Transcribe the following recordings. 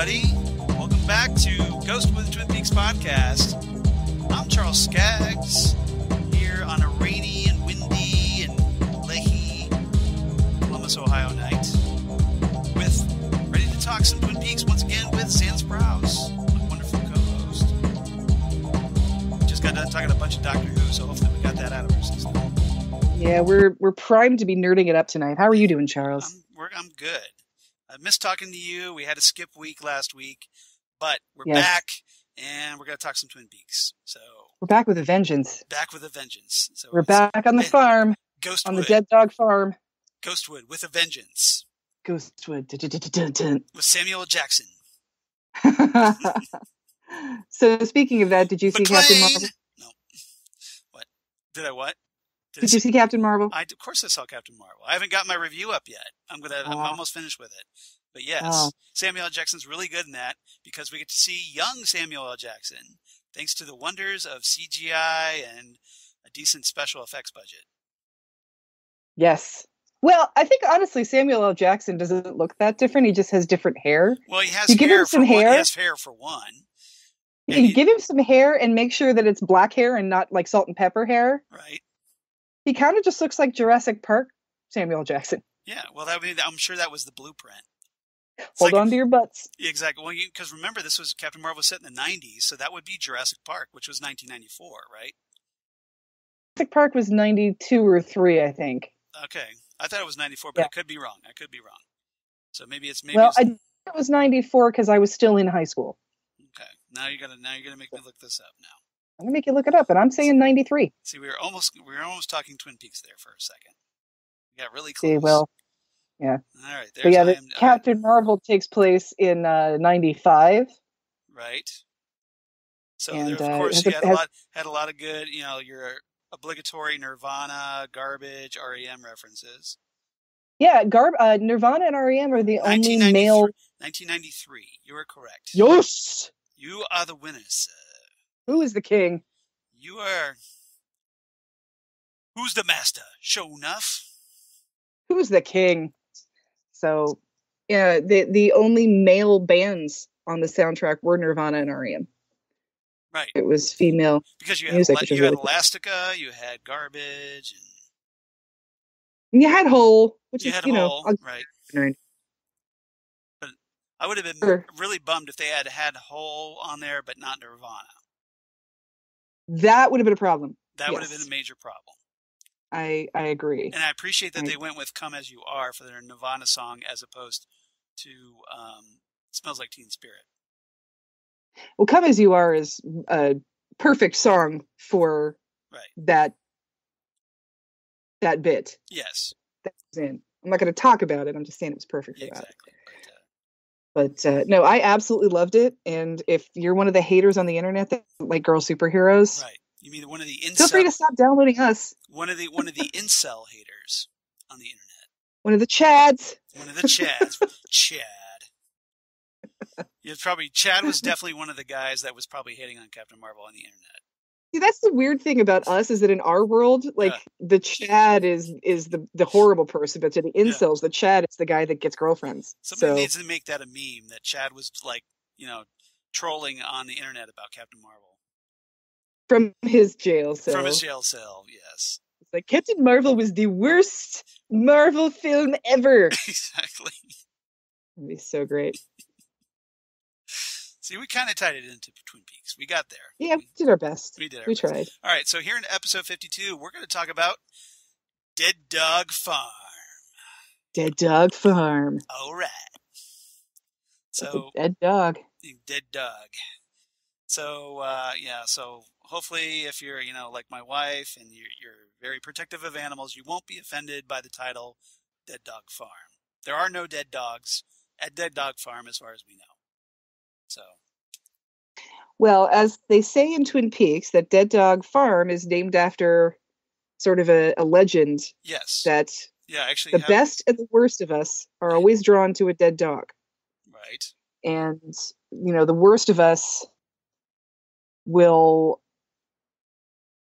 everybody. Welcome back to Ghostwood Twin Peaks podcast. I'm Charles Skaggs here on a rainy and windy and leahy Columbus, Ohio night with ready to talk some Twin Peaks once again with Xan Sprouse, my wonderful co-host. Just got done talking a bunch of Doctor Who, so hopefully we got that out of our system. Yeah, we're we're primed to be nerding it up tonight. How are you doing, Charles? I'm, we're, I'm good. I missed talking to you. We had a skip week last week, but we're Yes. back and we're going to talk some Twin Peaks. So We're back with a vengeance. back with a vengeance. So We're back on the farm, Ghostwood, on the dead dog farm. Ghostwood with a vengeance Ghostwood. With Samuel Jackson. so speaking of that, did you see Captain Marvel? No. What? Did I what? Did you see Captain Marvel? I, of course I saw Captain Marvel. I haven't got my review up yet. I'm gonna. I'm Ah. almost finished with it. But yes, Oh. Samuel L. Jackson's really good in that because we get to see young Samuel L. Jackson thanks to the wonders of CGI and a decent special effects budget. Yes. Well, I think honestly, Samuel L. Jackson doesn't look that different. He just has different hair. Well, he has You give him some one. hair? He has hair for one, You And can he- give him some hair and make sure that it's black hair and not like salt and pepper hair. right? He kind of just looks like Jurassic Park Samuel Jackson. Yeah. Well, that would be, I'm sure that was the blueprint. It's Hold like- on to your butts. Exactly. Well, because remember, this was Captain Marvel was set in the '90s, so that would be Jurassic Park, which was 1994, right? Jurassic Park was 92 or 3, I think. Okay, I thought it was '94, but Yeah. I could be wrong. I could be wrong. So maybe it's maybe. well, it's, I think it was 94 because I was still in high school. okay, now you're gonna now you're gonna make me look this up. Now, I'm going to make you look it up, and I'm saying 93. see, we were almost we were almost talking Twin Peaks there for a second. We got really close. See, well, yeah. all right, there's but yeah, the, IMD all right, Captain Marvel takes place in uh, 95. right. So And, there, of uh, course, you had a has- lot had a lot of good, you know, your obligatory Nirvana, garbage, REM references. Yeah, Garb, uh, Nirvana and REM are the only 1993 male. 1993. You are correct. Yes! You are the winner, sir. Who is the king? You are. Who's the master? Show enough. Who's the king? So, yeah, the the only male bands on the soundtrack were Nirvana and REM. Right. It was female. Because you had Music, Ele- which is you had really cool. Elastica, you had garbage, and you had Hole, which you is had you know Hole, a right? nerd. I would have been Sure. really bummed if they had had Hole on there, but not Nirvana. That would have been a problem. That would have been a major problem. I I agree. And I appreciate that Right. they went with "Come as You Are" for their Nirvana song, as opposed to um, "Smells Like Teen Spirit." Well, "Come as You Are" is a perfect song for Right. that that bit. Yes. That was in. I'm not going to talk about it. I'm just saying it was perfect for Yeah, that. exactly. But, uh, no, I absolutely loved it. And if you're one of the haters on the internet that like girl superheroes, right. You mean one of the feel free to stop downloading us. one of the one of the incel haters on the internet. One of the Chads. One of the Chads. Chad. Yeah, probably Chad was definitely one of the guys that was probably hating on Captain Marvel on the internet. See, that's the weird thing about us is that in our world, like the Chad is is the the horrible person, but to the Yeah. the Chad is the guy that gets girlfriends. Somebody so needs to make that a meme that Chad was like, you know, trolling on the internet about Captain Marvel from his jail cell, from his jail cell. Yes, it's like Captain Marvel was the worst Marvel film ever. exactly. It'd be so great. See, we kind of tied it into Twin Peaks. We got there. Yeah, we, did our best. we did. Our We best. tried. All right, so here in episode fifty-two, we're going to talk about Dead Dog Farm. Dead Dog Farm. All right. So Dead dog. dead dog. So uh, yeah, so hopefully, if you're you know like my wife and you're, you're very protective of animals, you won't be offended by the title "Dead Dog Farm." There are no dead dogs at Dead Dog Farm, as far as we know. Well, as they say in Twin Peaks, that Dead Dog Farm is named after sort of a, a legend yes, that yeah, actually, the have- best and the worst of us are always drawn to a dead dog. right, And, you know, the worst of us will,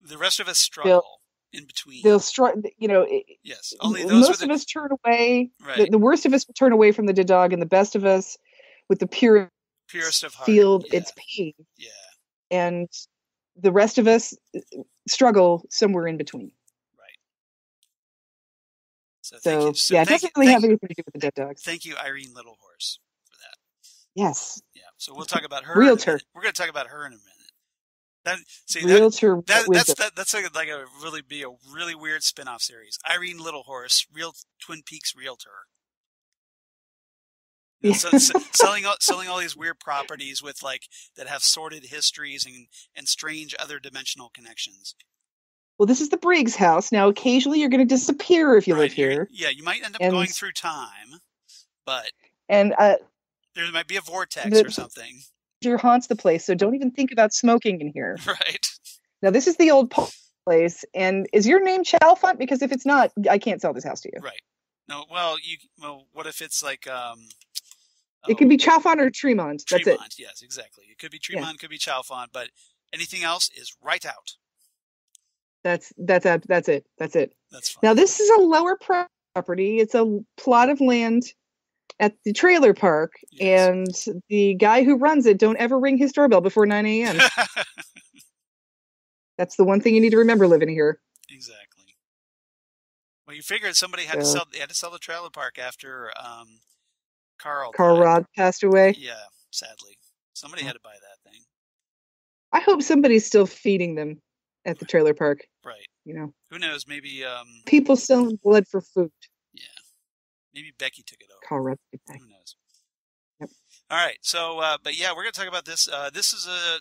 the rest of us struggle in between. they'll, str- you know, yes, only those most with of us turn away. right. The, the worst of us will turn away from the dead dog, and the best of us with the pure Purest of heart. field yeah. its pain, yeah. and the rest of us uh, struggle somewhere in between. Right. So, So. So yeah, it doesn't really have anything to do with the dead dogs. thank you, Irene Little Horse, for that. Yes, Yeah. So we'll talk about her. Realtor. We're going to talk about her in a minute. That see that, realtor. that that's that, that's like, like a really be a really weird spin-off series. Irene Little Horse, real Twin Peaks realtor. You know, Yeah. so, selling all, selling all these weird properties with like that have sordid histories and and strange other dimensional connections. Well, this is the Briggs house. Now, occasionally you're going to disappear if you Right, live here, Yeah, you might end up And- going through time, but and uh, there might be a vortex The- or something. your haunts the place. So don't even think about smoking in here. Right. Now, this is the old place, and is your name Chalfont? Because if it's not, I can't sell this house to you. Right. No, well, you well, what if it's like um It can be Chalfont or Tremont. That's it. Tremont, yes, exactly. It could be Yeah. Tremont, could be Chalfont, but anything else is right out. That's that's it. That's it. That's it. That's fine. Now, this is a lower property. It's a plot of land at the trailer park, Yes. and the guy who runs it don't ever ring his doorbell before 9 a.m. That's the one thing you need to remember living here. exactly. Well, you figured somebody had to sell. They had to sell the trailer park after um, Carl. Carl died. Rodd passed away. Yeah, sadly, somebody had to buy that thing. I hope somebody's still feeding them at the trailer park. Right. You know, Who knows? Maybe um, people selling blood for food. yeah, maybe Becky took it over. Carl Rodd. Who knows? Yep. All right. So, uh, but yeah, we're going to talk about this. Uh, this is a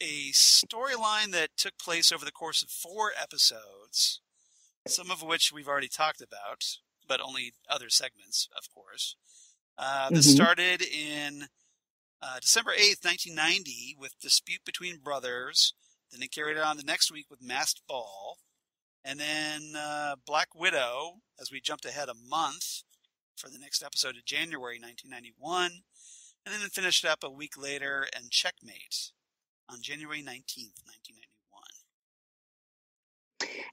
a storyline that took place over the course of four episodes, some of which we've already talked about, but only other segments, of course. Uh, this Mhm. started in uh, December 8th, 1990, with Dispute Between Brothers. Then it carried on the next week with Masked Ball. And then uh, Black Widow, as we jumped ahead a month for the next episode of January 1991. And then it finished up a week later and Checkmate on January 19th, 1991.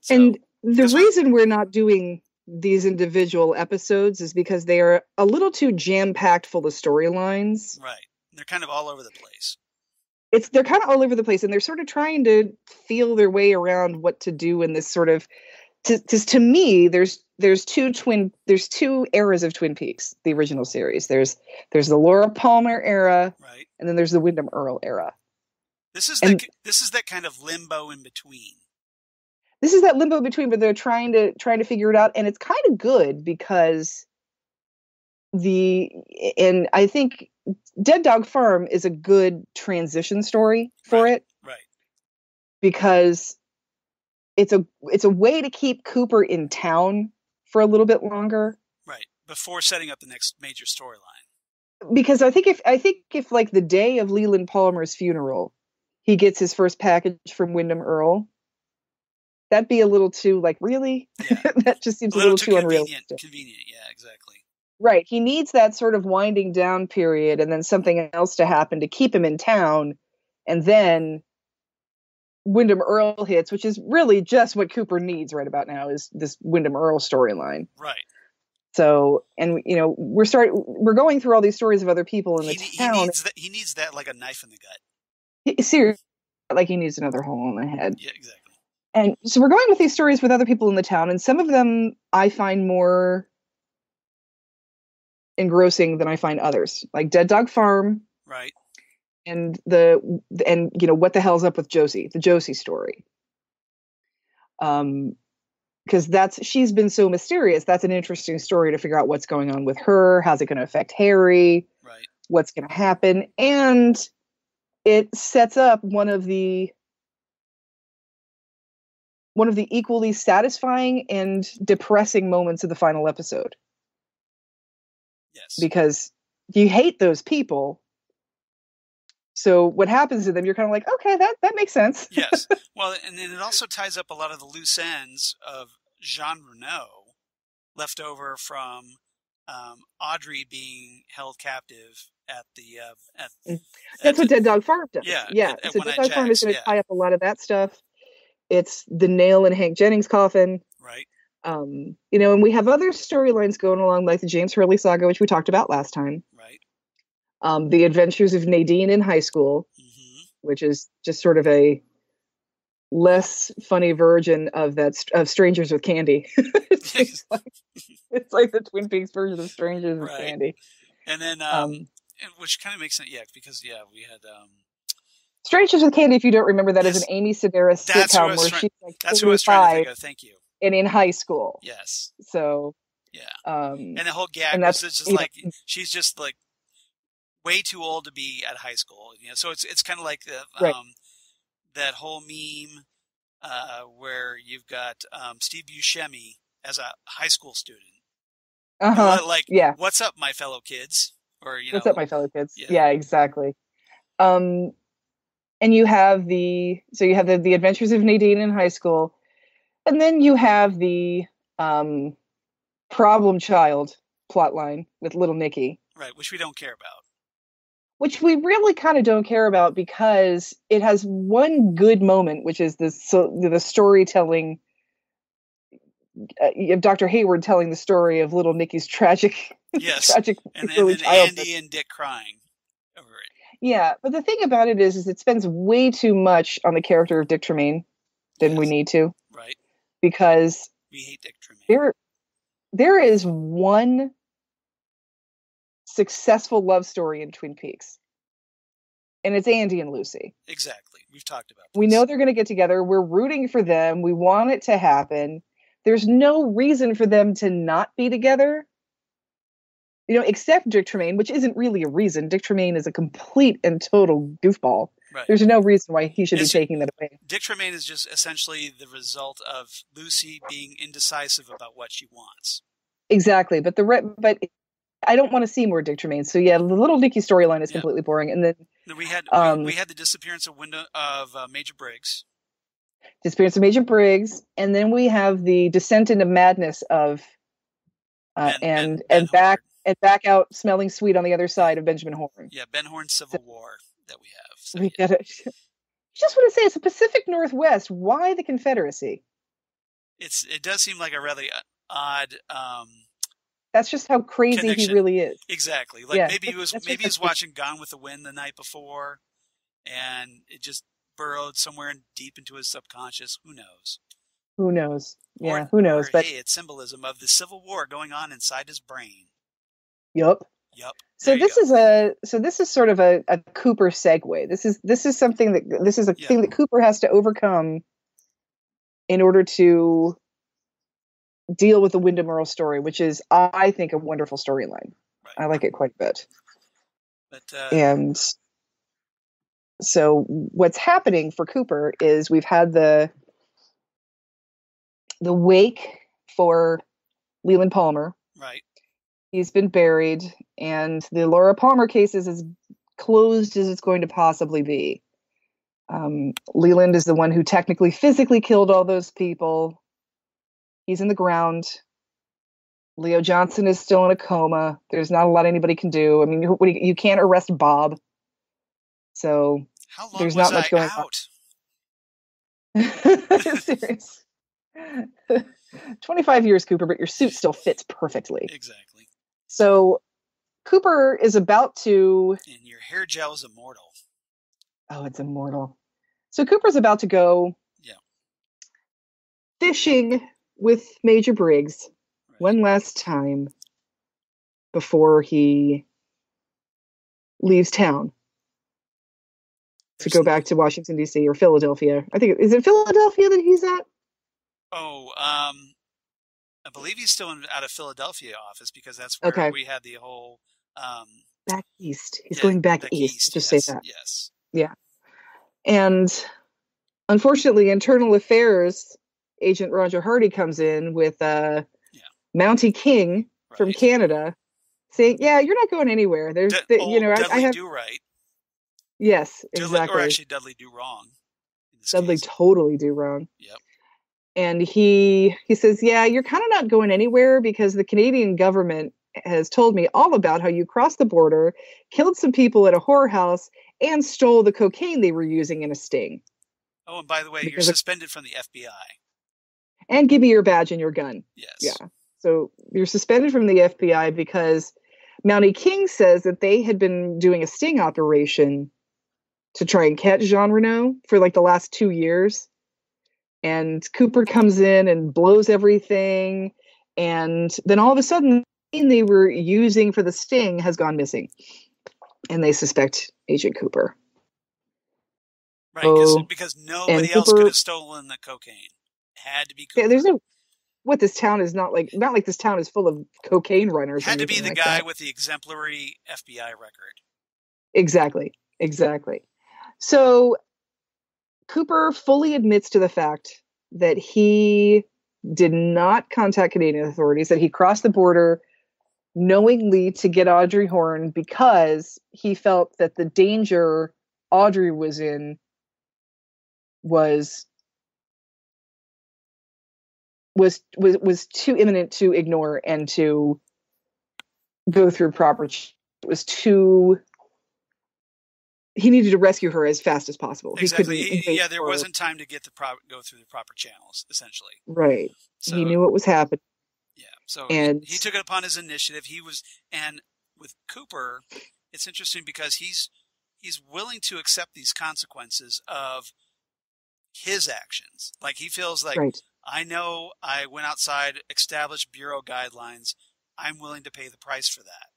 So, and the reason we're not doing these individual episodes is because they are a little too jam packed full of storylines. right. They're kind of all over the place. It's they're kind of all over the place, and they're sort of trying to feel their way around what to do in this sort of. To, to, to me, there's there's two twin there's two eras of Twin Peaks, the original series. There's there's the Laura Palmer era, Right. and then there's the Windom Earle era. This is And- the, this is that kind of limbo in between. This is that limbo between but they're trying to trying to figure it out and it's kind of good because the and i think dead dog farm is a good transition story for Right. it Right. because it's a it's a way to keep cooper in town for a little bit longer Right. Before setting up the next major storyline. because i think if i think if like the day of leland palmer's funeral he gets his first package from windom earle that'd be a little too like really Yeah. that just seems a little, too, too convenient. unrealistic Convenient. Yeah, exactly. right he needs that sort of winding down period and then something else to happen to keep him in town and then windom earle hits which is really just what cooper needs right about now is this windom earle storyline Right. so and you know we're start we're going through all these stories of other people in the he town needs that. He needs that like a knife in the gut. He- seriously like he needs another hole in the head Yeah, exactly. And so we're going with these stories with other people in the town and some of them i find more engrossing than i find others like dead dog farm Right. and the and you know what the hell's up with josie the josie story um because that's she's been so mysterious that's an interesting story to figure out what's going on with her how's it going to affect harry Right. what's going to happen and it sets up one of the one of the equally satisfying and depressing moments of the final episode Yes. because you hate those people so what happens to them you're kind of like okay that that makes sense yes. Well, and then it also ties up a lot of the loose ends of Jean Renault, left over from um, Audrey being held captive at the uh, at. Mm. at that's what the- Dead Dog Farm does. Yeah, yeah. at- at so Dead Dog Farm is going to tie up a lot of that stuff. It's the nail in Hank Jennings' coffin. right. Um, you know, and we have other storylines going along, like the James Hurley saga, which we talked about last time. Right. Um, the Adventures of Nadine in High School, hmm which is just sort of a less funny version of that of Strangers with Candy. it's, like, it's like the Twin Peaks version of Strangers with Candy. And then, um, Um, which kind of makes sense, yeah, because yeah, we had um, Strangers with Candy, if you don't remember, that is Yes. an Amy Sedaris That's sitcom where she's like that's who I was trying to think of. Thank you. and in high school. Yes, So, yeah. um, And the whole gag it's just you know, like she's just like way too old to be at high school. You know, so it's it's kind of like the um, Right. that whole meme uh, where you've got um, Steve Buscemi as a high school student. Uh-huh. Like, Yeah. what's up, my fellow kids? Or you know, What's up, my fellow kids? Yeah. Yeah. exactly. Um, and you have the so you have the the Adventures of Nadine in high school, and then you have the um, problem child plotline with little Nicky, right? Which we don't care about. which we really kind of don't care about because it has one good moment, which is the so the storytelling. Uh, Dr. Hayward telling the story of little Nicky's tragic, Yes, tragic and, and then. Andy and Dick crying. Yeah, but the thing about it is, is it spends way too much on the character of Dick Tremaine than we need to Right? because We hate Dick Tremaine. there, there is one successful love story in Twin Peaks, and it's Andy and Lucy. Exactly. We've talked about. We know they're going to get together. We're rooting for them. We want it to happen. There's no reason for them to not be together. You know, except Dick Tremaine, which isn't really a reason. Dick Tremaine is a complete and total goofball. Right. There's no reason why he should It's- be taking that away. Dick Tremaine is just essentially the result of Lucy being indecisive about what she wants. Exactly, but the re- but I don't want to see more Dick Tremaine. So yeah, the little Nicky storyline is Yeah. completely boring, and then we had Um, we, we had the disappearance of window of uh, Major Briggs. disappearance of Major Briggs, and then we have the descent into madness of uh, Ben- Ben- and Ben and back. And back out smelling sweet on the other side of Benjamin Horne. Yeah, Ben Horne Civil War that we have. So, we yeah. get it. Just want to say it's the Pacific Northwest. Why the Confederacy? It's it does seem like a rather uh, odd. Um, That's just how crazy Connection. he really is. exactly. Like Yeah, maybe he was maybe he was watching Gone with the Wind the night before, and it just burrowed somewhere in, deep into his subconscious. Who knows? Who knows? Yeah, Or- who knows? or, But hey, it's symbolism of the Civil War going on inside his brain. Yup. Yup. So this go. is a so this is sort of a, a Cooper segue. This is this is something that this is a Yeah. thing that Cooper has to overcome in order to deal with the Windom Earle story, which is I think a wonderful storyline. Right. I like it quite a bit. But uh, And so what's happening for Cooper is we've had the the wake for Leland Palmer. right. He's been buried, and the Laura Palmer case is as closed as it's going to possibly be. Um, Leland is the one who technically physically killed all those people. He's in the ground. Leo Johnson is still in a coma. There's not a lot anybody can do. I mean, you, you, can't arrest Bob. So How long There's not much I going on. out? serious. 25 years, Cooper, but your suit still fits perfectly. Exactly. So Cooper is about to And your hair gel is immortal. Oh, it's immortal. So Cooper's about to go Yeah. fishing with Major Briggs Right. one last time before he leaves town to There's- go back to Washington D.C. or Philadelphia. I think is it Philadelphia that he's at? Oh, um, believe he's still in, out of Philadelphia office because that's where Okay. we had the whole. Um, Back east. He's yeah, going back, back east. Just yes, say that. Yes. Yeah. And unfortunately, internal affairs agent Roger Hardy comes in with uh, Yeah. Mountie King from. Canada, saying, "Yeah, you're not going anywhere. There's, Du- the, you know, I, I have do right. yes, Dudley, exactly. Or actually, Dudley do wrong. Dudley case. totally do wrong. Yep. And he he says, "Yeah, you're kind of not going anywhere because the Canadian government has told me all about how you crossed the border, killed some people at a whorehouse, and stole the cocaine they were using in a sting. Oh, and by the way, you're Because of- suspended from the FBI. And give me your badge and your gun." Yes. Yeah. So you're suspended from the FBI because Mountie King says that they had been doing a sting operation to try and catch Jean Renault for like the last two years. And Cooper comes in and blows everything. And then all of a sudden, the thing they were using for the sting has gone missing. And they suspect Agent Cooper. Right, Oh, because nobody else Cooper- could have stolen the cocaine. It had to be Cooper. Yeah, there's no what this town is not like not like this town is full of cocaine runners. had to be the like guy that. with the exemplary FBI record. Exactly. Exactly. So Cooper fully admits to the fact that he did not contact Canadian authorities, that he crossed the border knowingly to get Audrey Horne because he felt that the danger Audrey was in was was was was too imminent to ignore and to go through proper it was too he needed to rescue her as fast as possible. Exactly. He He- yeah, there wasn't time to get the pro- go through the proper channels, essentially. right. So he knew what was happening. Yeah. So he- And- he, took it upon his initiative. He was, and with Cooper, it's interesting because he's he's willing to accept these consequences of his actions. Like he feels like right. I know I went outside established bureau guidelines. I'm willing to pay the price for that.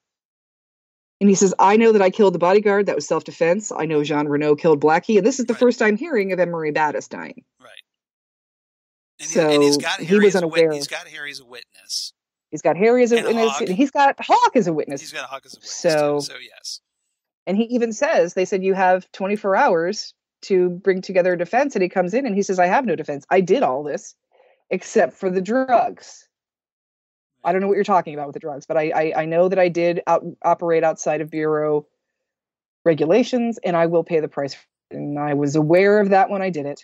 And he says, I know that I killed the bodyguard. That was self defense. I know Jean Renault killed Blackie. And this is the Right. first time hearing of Emory Battis dying. Right. And, he, and he's So, got he Harry was as a wit- unaware. He's got Harry as a witness. He's got Harry as a And witness. Hawk. He's got Hawk as a witness. He's got Huck as a witness. So- too, so yes. And he even says, they said, you have 24 hours to bring together a defense. And he comes in and he says, I have no defense. I did all this except for the drugs. I don't know what you're talking about with the drugs, but I I, I know that I did out, operate outside of bureau regulations, and I will pay the price. And I was aware of that when I did it.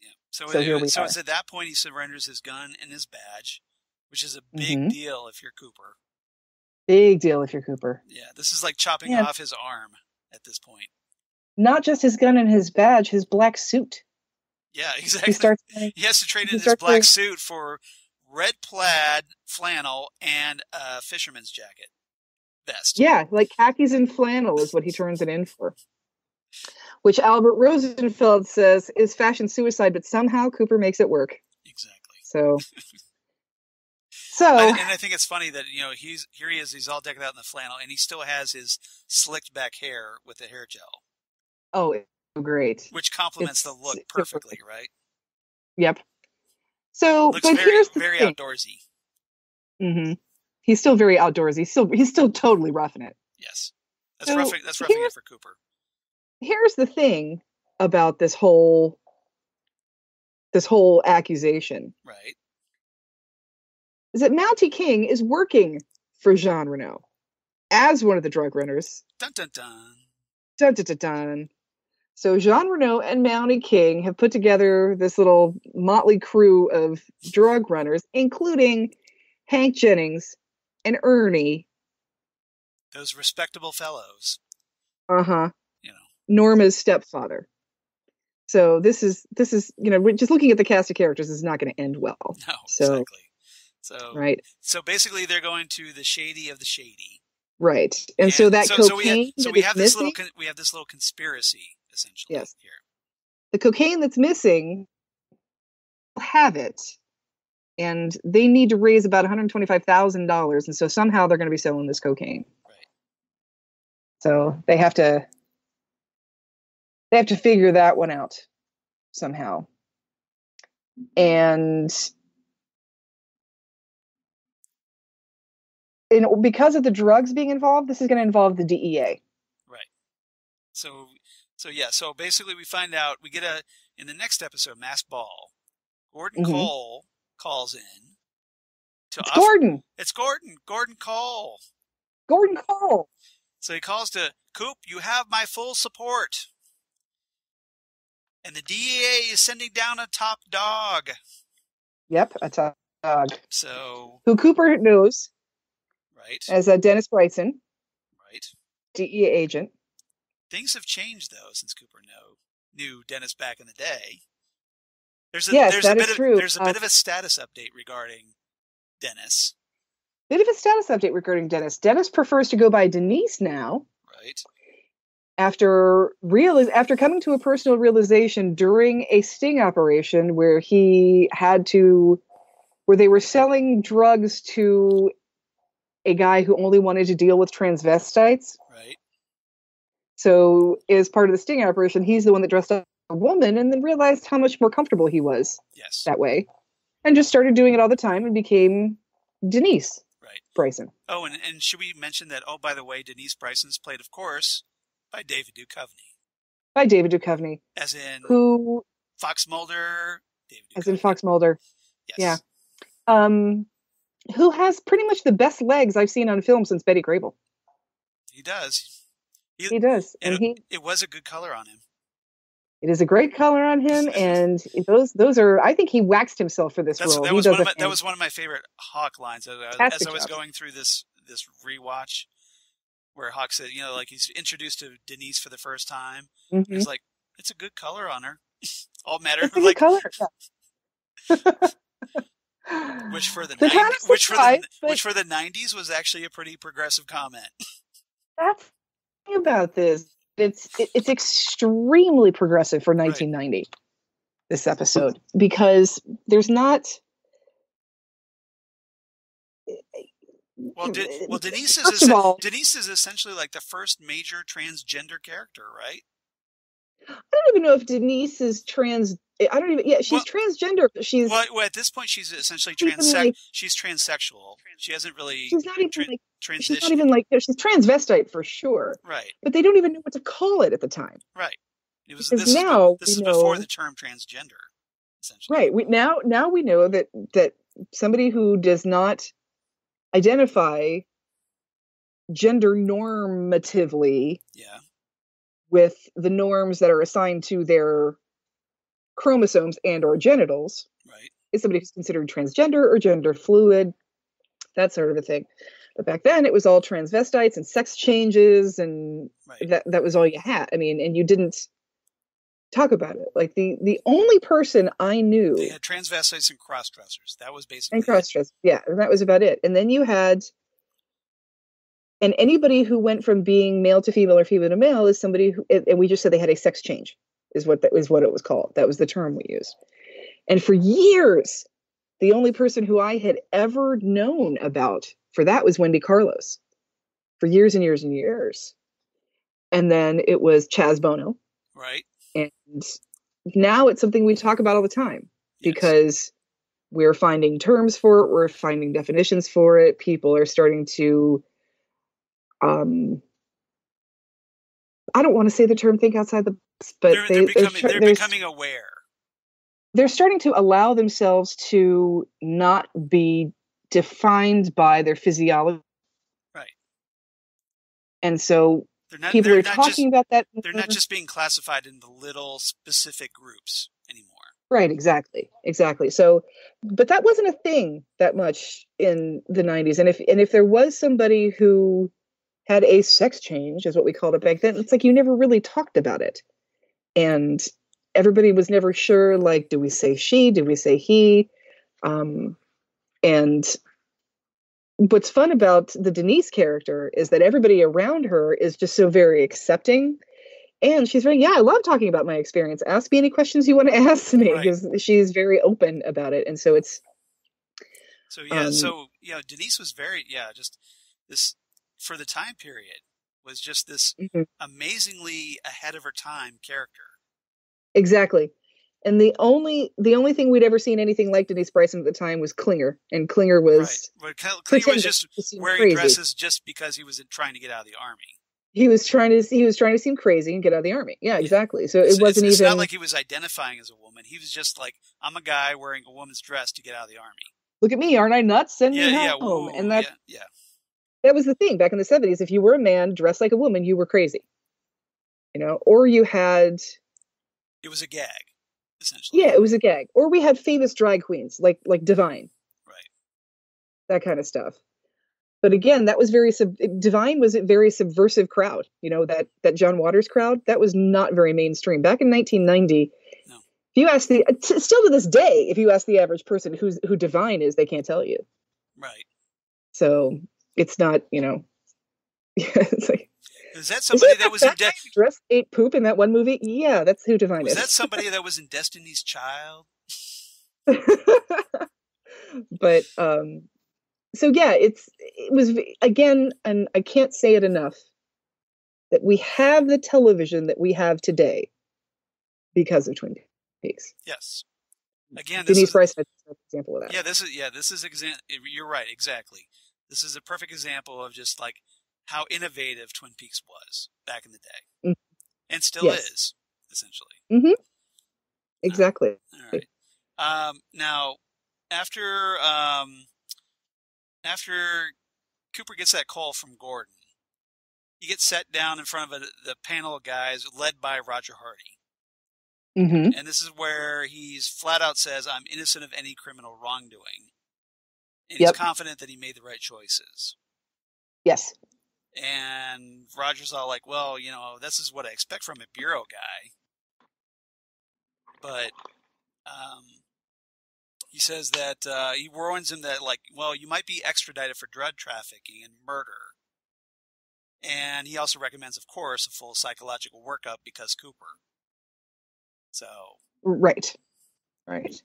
Yeah. So, So it- here we so are. it's at that point he surrenders his gun and his badge, which is a big Mhm. deal if you're Cooper. Big deal if you're Cooper. Yeah, this is like chopping Yeah. off his arm at this point. Not just his gun and his badge, his black suit. Yeah, He exactly. starts. He has to trade in his black wearing- suit for red plaid flannel and a fisherman's jacket vest. Yeah, like khakis and flannel is what he turns it in for. Which Albert Rosenfeld says is fashion suicide, but somehow Cooper makes it work. Exactly. So, so I, and I think it's funny that you know he's here he is he's all decked out in the flannel and he still has his slicked back hair with the hair gel, oh, great. which complements the look it's perfectly, right? Yep. So, Looks but very here's the very thing. outdoorsy. hmm He's still very outdoorsy. He's still he's still totally roughing it. Yes, that's So, roughing that's roughing it for Cooper. Here's the thing about this whole this whole accusation Right. is that Mountie King is working for Jean Renault as one of the drug runners. Dun dun dun. Dun, dun, dun, dun. So Jean Renault and Mountie King have put together this little motley crew of drug runners, including Hank Jennings and Ernie. Those respectable fellows. Uh huh. You know. Norma's stepfather. So this is this is you know just looking at the cast of characters is not going to end well, No, So- exactly. So right? so basically they're going to the shady of the shady. Right. And, so that so, cocaine so we have, so we have this little we have this little conspiracy essentially Yes. here. the cocaine that's missing have it and they need to raise about $125,000 and so somehow they're going to be selling this cocaine. Right. So they have to they have to figure that one out somehow. And in, because of the drugs being involved, this is going to involve the DEA. Right. So so yeah, so basically we find out we get a in the next episode, Mass Ball, Gordon Mhm. Cole calls in to It's Gordon, It's Gordon. Gordon Cole. Gordon Cole. So he calls to Coop, you have my full support. And the DEA is sending down a top dog. Yep, a top dog So who Cooper knows right, as uh, Dennis Bryson, right. DEA agent. Things have changed though since Cooper knew Dennis back in the day. There's a Yes, there's that a is bit of true. there's a Uh, bit of a status update regarding Dennis. Bit of a status update regarding Dennis. Dennis prefers to go by Denise now Right. after real after coming to a personal realization during a sting operation where he had to where they were selling drugs to a guy who only wanted to deal with transvestites. Right. So as part of the sting operation, he's the one that dressed up a woman and then realized how much more comfortable he was Yes. that way. And just started doing it all the time and became Denise Right. Bryson. Oh, and, and should we mention that? Oh, by the way, Denise Bryson's played, of course, by David Duchovny, By David Duchovny, as in who Fox Mulder. David as in Fox Mulder. Yes. yeah. um, who has pretty much the best legs I've seen on film since Betty Grable. He does. He does, And and he it was a good color on him. it is a great color on him, and those those are. I think he waxed himself for this That's, role. that He was does one of my, that was one of my favorite Hawk lines as, I- as I was job. going through this this rewatch, where Hawk said, you know, like he's introduced to Denise for the first time. Mhm. He's like, it's a good color on her. All matter It's a like color. which for the, The 90, which for the which for the nineties was actually a pretty progressive comment. That's about this. It's it's extremely progressive for 1990. This episode because there's not. Well, De- eh, well, Denise is First of all, Denise is essentially like the first major transgender character, right? I don't even know if Denise is trans. I don't even. Yeah, she's Well- transgender, she's Well, well, at this point, she's essentially Even like- she's transsexual. She hasn't really she's not even like transitioned. she's not even like she's transvestite for sure. right, But they don't even know what to call it at the time. right. It was Because this now is, this is before the term transgender, essentially. Right. We now now we know that that somebody who does not identify gender normatively Yeah, with the norms that are assigned to their chromosomes and or genitals right. is somebody who's considered transgender or gender fluid, that sort of a thing. But back then it was all transvestites and sex changes and Right. that that was all you had. I mean, and you didn't talk about it. Like the the only person I knew They had transvestites and cross-dressers. That was basically and it. Yeah, and that was about it. And then you had and anybody who went from being male to female or female to male is somebody who and we just said they had a sex change is what that is what it was called. That was the term we used. And for years, the only person who I had ever known about for that was Wendy Carlos. For years and years and years. And then it was Chaz Bono. right. And now it's something we talk about all the time Yes. because we're finding terms for it, we're finding definitions for it. People are starting to um I don't want to say the term think outside the but they're, they, they're becoming they're they're, becoming aware. they're starting to allow themselves to not be defined by their physiology. Right. And so They're not. people they're are talking just. about that. They're not just being classified into little specific groups anymore. Right, exactly. Exactly. So but that wasn't a thing that much in the 90s and if and if there was somebody who had a sex change is what we called it back then it's like you never really talked about it. And everybody was never sure like do we say she, do we say he? Um and what's fun about the Denise character is that everybody around her is just so very accepting and she's very yeah i love talking about my experience ask me any questions you want to ask me Right. because she's very open about it and so it's So yeah, Um, so yeah, Denise was very yeah, just this for the time period was just this Mhm. amazingly ahead of her time character. exactly and the only the only thing we'd ever seen anything like denise bryson at the time was klinger and klinger was right. But Klinger was just wearing crazy. dresses just because he was trying to get out of the army. he was trying to he was trying to seem crazy and get out of the army yeah exactly so It's, it wasn't it's, it's even not like he was identifying as a woman. He was just like, I'm a guy wearing a woman's dress to get out of the army. look at me aren't i nuts send Yeah, me yeah, home whoa, and that yeah, yeah. That was the thing back in the 70s if you were a man dressed like a woman you were crazy you know or you had It was a gag, essentially. yeah it was a gag or we had famous drag queens like like divine Right. that kind of stuff but again that was very sub- divine was a very subversive crowd you know that that john waters crowd that was not very mainstream back in 1990 No. if you ask the uh, t- still to this day if you ask the average person who's who divine is they can't tell you Right. So it's not, you know, yeah, it's like Is that somebody Is that was in that De- dressed ate poop in that one movie? Yeah, that's who divine was it. that somebody that was in Destiny's Child? but um so yeah it's it was again and i can't say it enough that we have the television that we have today because of twin peaks Yes. Again, this denise is, bryce is an example of that yeah, this is yeah, this is exa- You're right, exactly. This is a perfect example of just like how innovative Twin Peaks was back in the day, Mhm. and still Yes. is essentially. exactly All right. Um, now, after um, after Cooper gets that call from Gordon, he gets set down in front of a, the panel of guys led by Roger Hardy, hmm and this is where he's flat out says, "I'm innocent of any criminal wrongdoing," and Yep. he's confident that he made the right choices. yes And Roger's all like, "Well, you know, this is what I expect from a bureau guy," but um, he says that uh, he warns him that, like, well, you might be extradited for drug trafficking and murder. And he also recommends, of course, a full psychological workup because Cooper. So, right right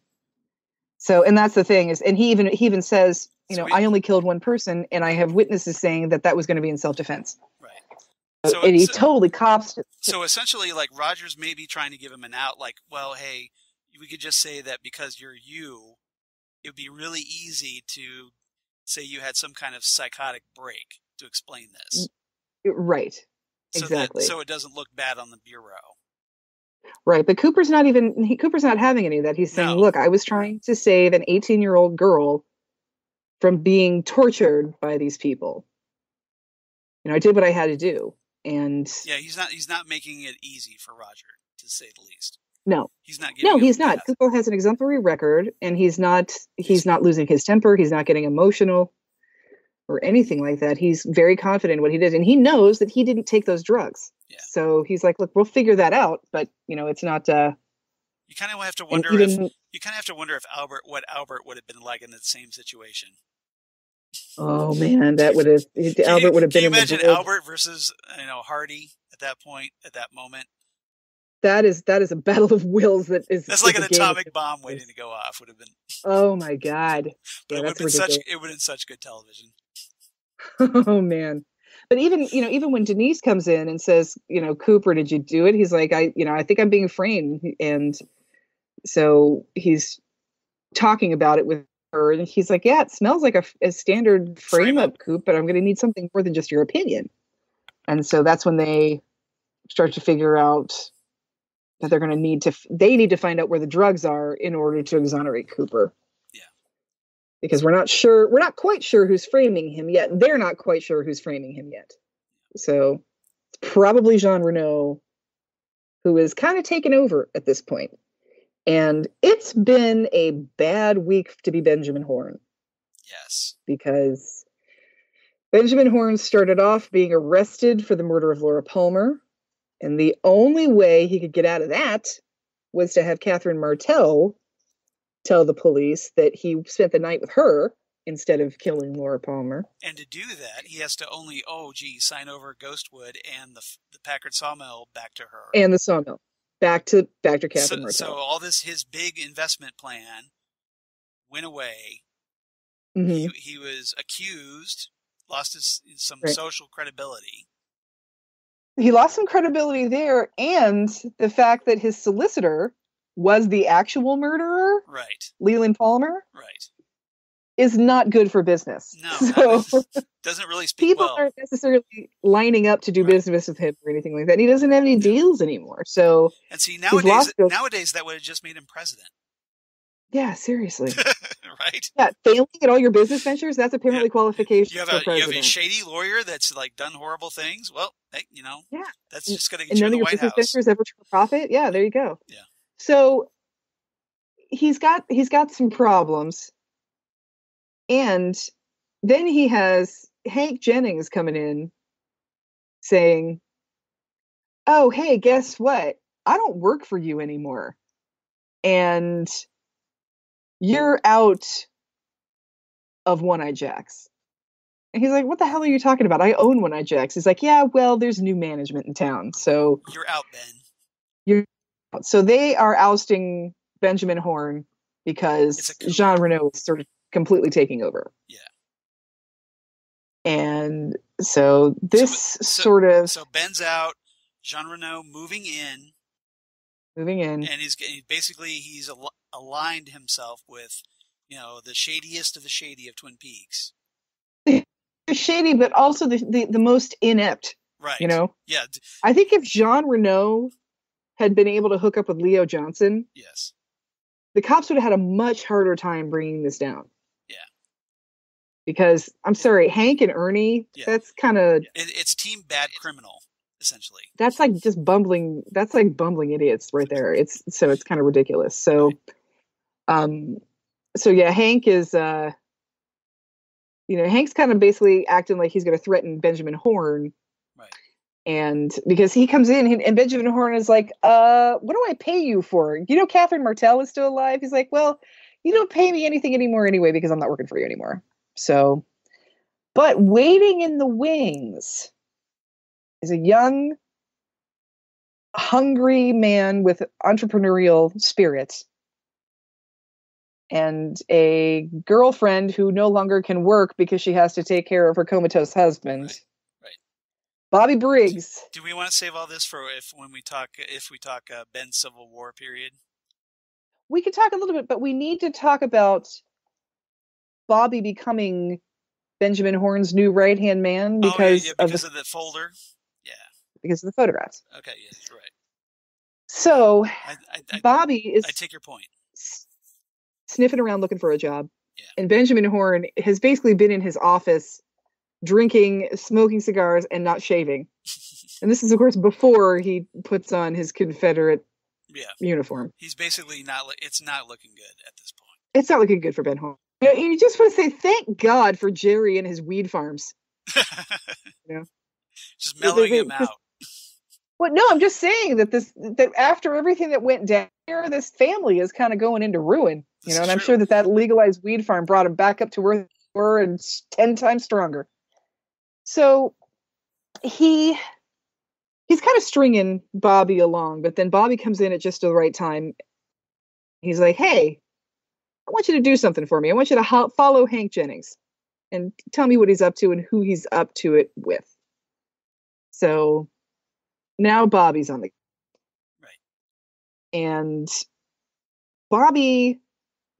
so and that's the thing is and he even he even says you know we- i only killed one person and i have witnesses saying that that was going to be in self-defense right. Uh, so, and he so, totally cops it. so essentially, like Rogers may be trying to give him an out, like, well, hey, we could just say that because you're you, it would be really easy to say you had some kind of psychotic break to explain this. right So exactly. That, so it doesn't look bad on the bureau. Right, but Cooper's not even he, Cooper's not having any of that. He's saying, No. "Look, I was trying to save an 18-year-old girl from being tortured by these people. You know, I did what I had to do." And Yeah, he's not. He's not making it easy for Roger, to say the least. no, He's not. No, he's not. path. Cooper has an exemplary record, and he's not he's not losing his temper. He's not getting emotional or anything like that. He's very confident in what he did, and he knows that he didn't take those drugs. Yeah. So he's like, "Look, we'll figure that out." But you know, it's not. uh You kind of have to wonder even if you kind of have to wonder if Albert, what Albert would have been like in the same situation. oh man, that would have Albert would have can been you in the imagine. Albert versus you know Hardy at that point, at that moment? that is that is a battle of wills that is That's like a an atomic bomb waiting to go off. Would have been, oh my god but Yeah, it would have been such. It would have been such good television. oh man but even you know even when denise comes in and says you know cooper did you do it? he's like i you know i think i'm being framed. And so he's talking about it with her and he's like yeah it smells like a, a standard frame, up coop but i'm going to need something more than just your opinion. And so that's when they start to figure out that they're going to need to they need to find out where the drugs are in order to exonerate cooper. Because we're not sure we're not quite sure who's framing him yet they're not quite sure who's framing him yet so it's probably jean renault who is kind of taken over at this point. and it's been a bad week to be benjamin horne Yes. because benjamin horne started off being arrested for the murder of laura palmer and the only way he could get out of that was to have catherine martell tell the police that he spent the night with her instead of killing laura palmer And to do that, he has to only, oh, gee, sign over Ghostwood and the the Packard Sawmill back to her. and the sawmill back to back to so, catherine martell so all this, his big investment plan went away. Mhm. He, he was accused, lost his some Right. social credibility. he lost some credibility there and the fact that his solicitor was the actual murderer Right, leland palmer right. is not good for business No, so doesn't really speak people well. aren't necessarily lining up to do Right. business with him or anything like that and he doesn't have any deals anymore so And see, nowadays, nowadays that would have just made him president, yeah seriously right? yeah failing at all your business ventures that's apparently Yeah. qualification You have a you have a shady lawyer that's like done horrible things. Well, hey, you know, Yeah. that's just going to get and you in the of your White business House. ventures ever turn profit yeah there you go Yeah. So he's got he's got some problems and then he has hank jennings coming in saying oh hey guess what i don't work for you anymore and you're out of one eyed jacks And he's like, "What the hell are you talking about? I own One Eyed Jacks." He's like, "Yeah, well, there's new management in town, so You're out, Ben. So they are ousting Benjamin Horne because. Jean Renault is sort of completely taking over." Yeah. And so this so- sort of So Ben's out. Jean Renault moving in, moving in. and he's basically he's al- aligned himself with, you know, the shadiest of the shady of Twin Peaks. shady, but also the, the, the most inept, Right. you know? Yeah. I think if Jean Renault had been able to hook up with Leo Johnson, Yes. the cops would have had a much harder time bringing this down. Yeah. Because I'm sorry, Hank and Ernie, Yeah. that's kind of It, it's team bad criminal essentially. that's like just bumbling that's like bumbling idiots right there. It's so it's kind of ridiculous. So um so yeah, Hank is uh you know, Hank's kind of basically acting like he's going to threaten Benjamin Horne. And because he comes in and- and Benjamin Horne is like, uh, what do I pay you for? You know, Catherine Martell is still alive. He's like, well, you don't pay me anything anymore anyway because I'm not working for you anymore. So, but waiting in the wings is a young, hungry man with entrepreneurial spirit and a girlfriend who no longer can work because she has to take care of her comatose husband. Bobby Briggs. Do we want to save all this for if when we talk if we talk uh, Ben's Civil War period? We could talk a little bit, but we need to talk about Bobby becoming Benjamin Horne's new right hand man oh, yeah, because, of the, of the folder. Yeah. because of the photographs. Okay. Yeah. That's right. So I I, I, Bobby is I take your point. sniffing around looking for a job. Yeah. And Benjamin Horne has basically been in his office drinking, smoking cigars, and not shaving. And this is, of course, before he puts on his Confederate yeah. uniform. He's basically not. It's not looking good at this point. It's not looking good for Ben Horne. You, know, you just want to say thank God for Jerry and his weed farms. Yeah. Just They- they- mellowing him out. Well, no, I'm just saying that this that after everything that went down here, this family is kind of going into ruin. You This know, and I'm true. sure that that legalized weed farm brought him back up to where they were and ten times stronger. So he he's kind of stringing Bobby along, but then Bobby comes in at just the right time. He's like, "Hey, I want you to do something for me. I want you to ho- follow Hank Jennings and tell me what he's up to and who he's up to it with." So now Bobby's on the Right. and Bobby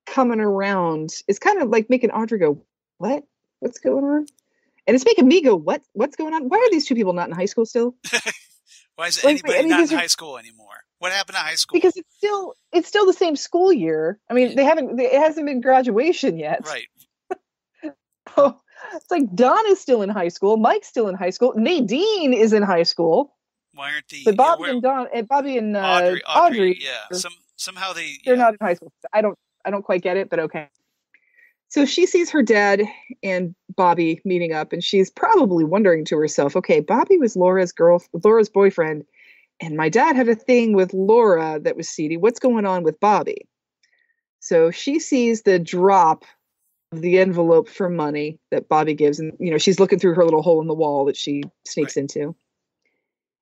coming around is kind of like making Audrey go, "What? What's going on?" And it's making me go, "What? What's going on? Why are these two people not in high school still?" Why is Like, anybody I mean, not in are- high school anymore? What happened to high school? Because it's still it's still the same school year. I mean, they haven't it hasn't been graduation yet. right. Oh, it's like Don is still in high school, Mike's still in high school, Nadine is in high school, Why aren't the but Bobby where- and Don and Bobby and uh, Audrey, Audrey, Audrey, yeah. are- Some somehow they they're not in high school. I don't I don't quite get it, but okay. So she sees her dad and Bobby meeting up, and she's probably wondering to herself, okay, Bobby was Laura's girl, Laura's boyfriend, and my dad had a thing with Laura that was seedy. What's going on with Bobby? So she sees the drop of the envelope for money that Bobby gives, and you know, she's looking through her little hole in the wall that she sneaks into.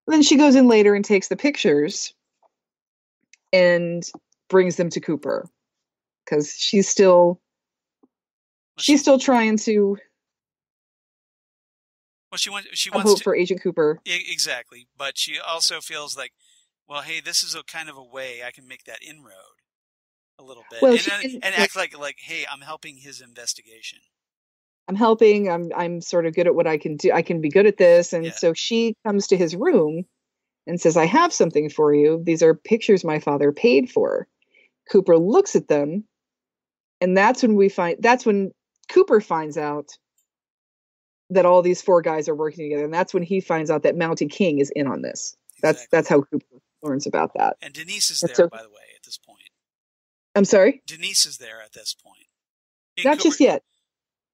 Then she goes in later and takes the pictures and brings them to Cooper because she's still she's still trying to well, she wants she wants to for Agent Cooper. exactly, but she also feels like, well, hey, this is a kind of a way I can make that inroad a little bit, Well, and, didn't- and act like like, hey, I'm helping his investigation. I'm helping. I'm I'm sort of good at what I can do. I can be good at this. And Yeah. so she comes to his room and says, "I have something for you. These are pictures my father paid for." Cooper looks at them, and that's when we find that's when Cooper finds out that all these four guys are working together, and that's when he finds out that Mountie King is in on this. That's Exactly. that's how Cooper learns about that. And Denise is there, so- by the way, at this point. I'm sorry, Denise is there at this point. In not just yet.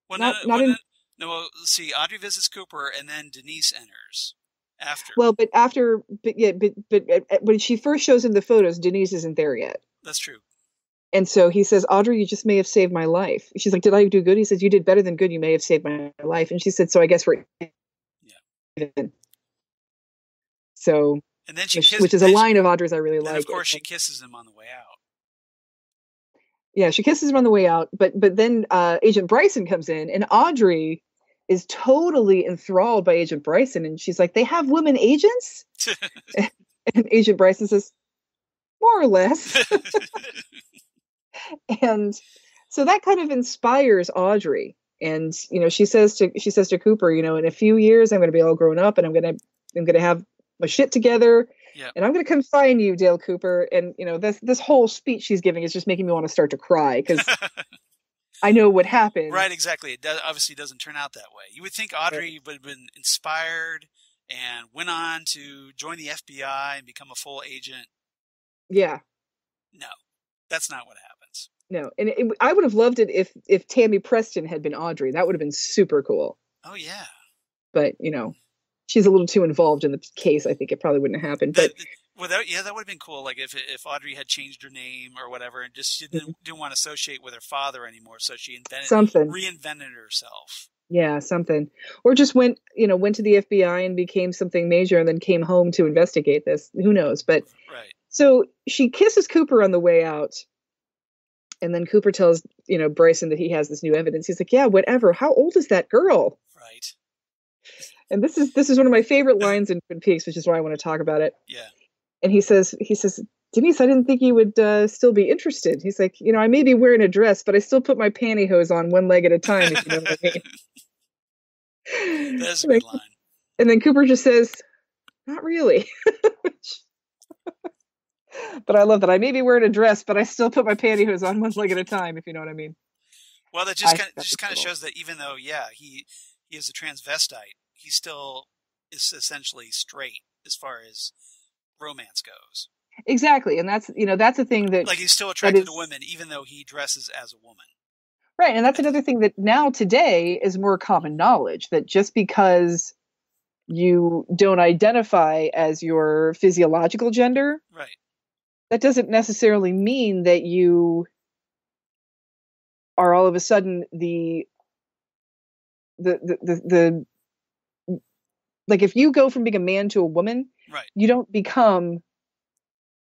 Well, not- no, not in- no, no, well, see, Audrey visits Cooper, and then Denise enters after. Well, but after, but yeah, but but uh, uh, when she first shows him the photos, Denise isn't there yet. That's true. And so he says, Audrey, you just may have saved my life. She's like, Did I do good? He says, You did better than good. You may have saved my life. And she said, So I guess we're even. So, And then she which, kiss- which is a then she- line of Audrey's I really like. of course she kisses him on the way out. yeah, she kisses him on the way out, but but then uh, Agent Bryson comes in, and Audrey is totally enthralled by Agent Bryson, and she's like, "They have women agents," and Agent Bryson says, "More or less," and so that kind of inspires Audrey, and you know, she says to she says to Cooper, you know, in a few years I'm going to be all grown up, and I'm going to I'm going to have my shit together. Yep. And I'm going to come find you, Dale Cooper. And you know this this whole speech she's giving is just making me want to start to cry because I know what happened. right, exactly. It does, obviously doesn't turn out that way. You would think Audrey would have been inspired and went on to join the FBI and become a full agent. Yeah. No, that's not what happens. No. And it, I would have loved it if if Tammy Preston had been Audrey. That would have been super cool. Oh yeah. But you know, she's a little too involved in the case. I think it probably wouldn't have happened. But well, that, yeah, that would have been cool. Like if if Audrey had changed her name or whatever, and just she didn't, didn't want to associate with her father anymore, so she invented something. reinvented herself. Yeah, something. Or just went, you know, went to the FBI and became something major and then came home to investigate this. Who knows? But Right. so she kisses Cooper on the way out. And then Cooper tells, you know, Bryson that he has this new evidence. He's like, "Yeah, whatever. How old is that girl?" Right. And this is this is one of my favorite lines in Twin Peaks, which is why I want to talk about it. Yeah. And he says, he says, Denise, I didn't think you would uh, still be interested. He's like, you know, I may be wearing a dress, but I still put my pantyhose on one leg at a time. If you know what I mean. That's a good line. And then Cooper just says, "Not really." but I love that. I may be wearing a dress, but I still put my pantyhose on one leg at a time. If you know what I mean. Well, that just I kind of just kind of shows that even though, yeah, he he is a transvestite, he still is essentially straight as far as romance goes. Exactly, and that's you know that's a thing that Like he's still attracted to women, even though he dresses as a woman. right, and that's another thing that now today is more common knowledge that just because you don't identify as your physiological gender, Right. That doesn't necessarily mean that you are all of a sudden the the the the, the like if you go from being a man to a woman Right. you don't become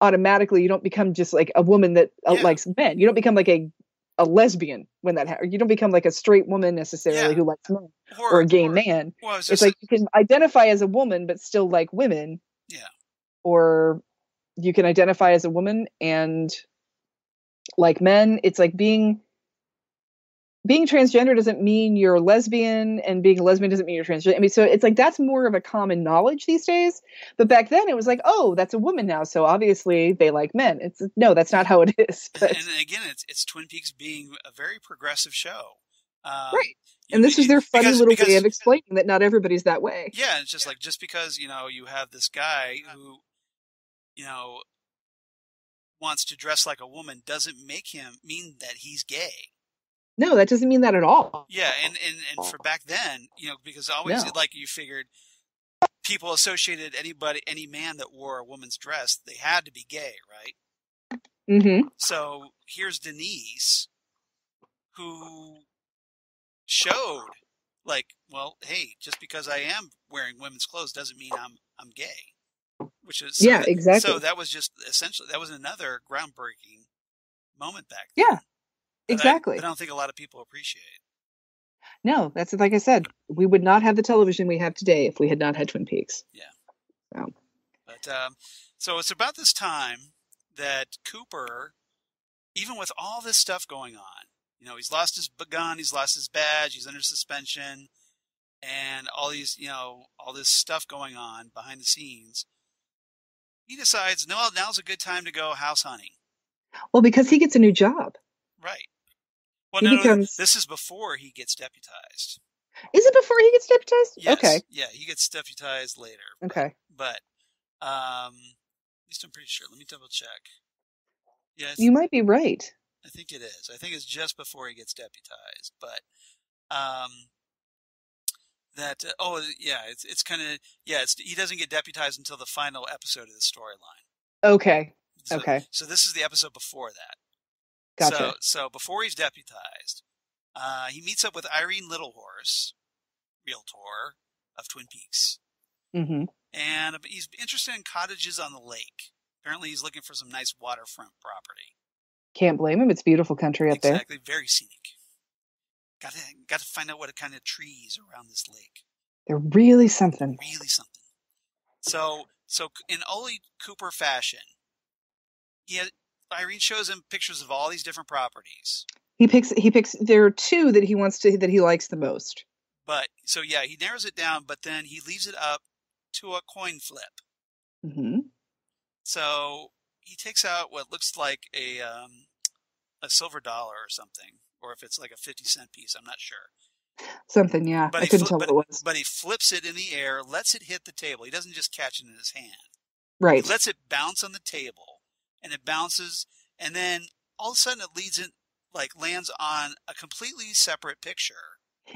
automatically you don't become just like a woman that uh, Yeah. likes men you don't become like a a lesbian when that happens. you don't become like a straight woman necessarily Yeah. who likes men or a gay man Well, it's like you can identify as a woman but still like women Yeah. or you can identify as a woman and like men it's like being being transgender doesn't mean you're lesbian and being a lesbian doesn't mean you're transgender. I mean so it's like that's more of a common knowledge these days. But back then it was like oh that's a woman now so obviously they like men. It's no that's not how it is. And, but, and again, it's it's Twin Peaks being a very progressive show. Um, right. and this is their funny because- little way of explaining that not everybody's that way. Yeah, it's just like just because you know you have this guy who, you know, wants to dress like a woman doesn't make him mean that he's gay. no that doesn't mean that at all Yeah, and and and for back then, you know, because always No. like you figured people associated anybody any man that wore a woman's dress, they had to be gay, right? mm-hmm So here's Denise who showed like, well, hey, just because I am wearing women's clothes doesn't mean I'm I'm gay. Which is so Yeah, that- exactly. So that was just essentially that was another groundbreaking moment back Yeah, then. I- exactly that I don't think a lot of people appreciate. No, that's like I said, we would not have the television we have today if we had not had Twin Peaks. Yeah. But um, so it's about this time that Cooper, even with all this stuff going on, you know, he's lost his gun, he's lost his badge, he's under suspension, and all these, you know, all this stuff going on behind the scenes. He decides, no, now's a good time to go house hunting. Well, because he gets a new job. Right. Well, no, no, this is before he gets deputized. Is it before he gets deputized? Yes. Okay. Yeah, he gets deputized later. Okay. But, um, at least I'm pretty sure. Let me double check. Yes. You might be right. I think it is. I think it's just before he gets deputized, but um, that uh, oh yeah, it's it's kind of yeah. It's, he doesn't get deputized until the final episode of the storyline. Okay. So, Okay. So this is the episode before that. Gotcha. So, so before he's deputized, uh, he meets up with Irene Littlehorse, realtor of Twin Peaks, hmm and he's interested in cottages on the lake. Apparently, he's looking for some nice waterfront property. Can't blame him. It's beautiful country up there. exactly, very scenic. Got to got to find out what kind of trees around this lake. They're really something. Really something. So, so in Ollie Cooper fashion, he had, Irene shows him pictures of all these different properties. He picks. He picks. There are two that he wants to that he likes the most. But so yeah, he narrows it down, but then he leaves it up to a coin flip. hmm So he takes out what looks like a um, a silver dollar or something, or if it's like a fifty cent piece, I'm not sure. Something. Yeah, But I he couldn't tell what it was. But he flips it in the air, lets it hit the table. He doesn't just catch it in his hand. Right. He lets it bounce on the table, and it bounces, and then all of a sudden it leads in, like lands on a completely separate picture.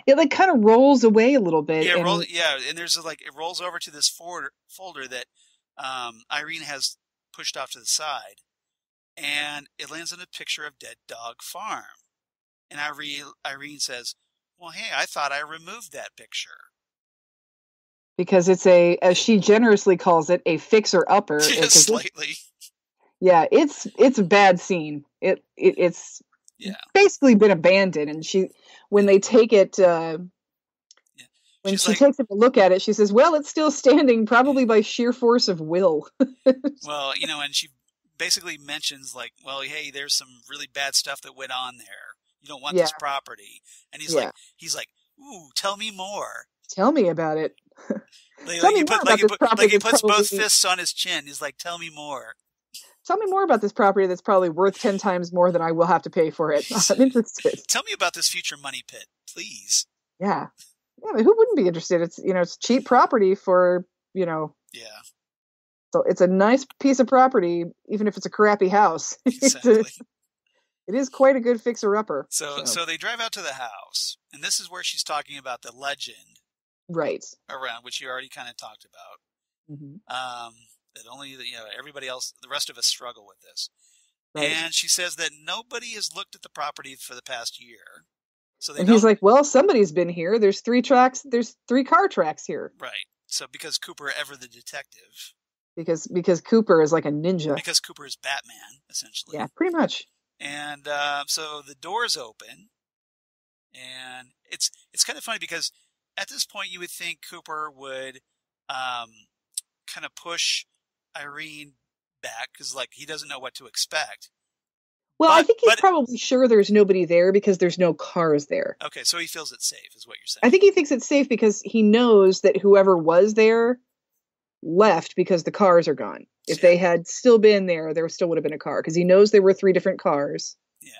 It like kind of rolls away a little bit. Yeah, and- roll, yeah, and there's a, like it rolls over to this folder folder that um, Irene has pushed off to the side, and it lands on a picture of Dead Dog Farm. And Irene says, "Well, hey, I thought I removed that picture." because it's a, as she generously calls it, a fixer upper. Just slightly. yeah, it's it's a bad scene. It, it it's Yeah. basically been abandoned, and she when they take it. Uh, Yeah. When She's she like- takes it to look at it, she says, "Well, it's still standing, probably by sheer force of will." Well, you know, and she basically mentions like, "Well, hey, there's some really bad stuff that went on there. You don't want this property." And he's Yeah. like, "He's like, ooh, tell me more." Tell me about it. Like, Tell like me he more put, about this put, property like he puts both fists on his chin. He's like, "Tell me more." Tell me more about this property that's probably worth ten times more than I will have to pay for it. I'm interested. Tell me about this future money pit, please. Yeah, yeah. But who wouldn't be interested? It's you know, it's cheap property for you know, Yeah, so it's a nice piece of property, even if it's a crappy house. Exactly. It is quite a good fixer upper. So, so they drive out to the house, and this is where she's talking about the legend right. around, which you already kind of talked about. Mhm. Um, that only the, you know everybody else, the rest of us struggle with this. Right. And she says that nobody has looked at the property for the past year, so they and he's like, "Well, somebody's been here. There's three tracks. There's three car tracks here right. So because Cooper ever the detective, because because Cooper is like a ninja. because Cooper is Batman essentially. Yeah, pretty much. And uh, so the doors open, and it's it's kind of funny because at this point you would think Cooper would um, kind of push Irene back because like he doesn't know what to expect. Well, I think he's but- probably sure there's nobody there because there's no cars there. Okay, so he feels it's safe, is what you're saying. I think he thinks it's safe because he knows that whoever was there left because the cars are gone. If they had still been there, there still would have been a car because he knows there were three different cars. Yeah.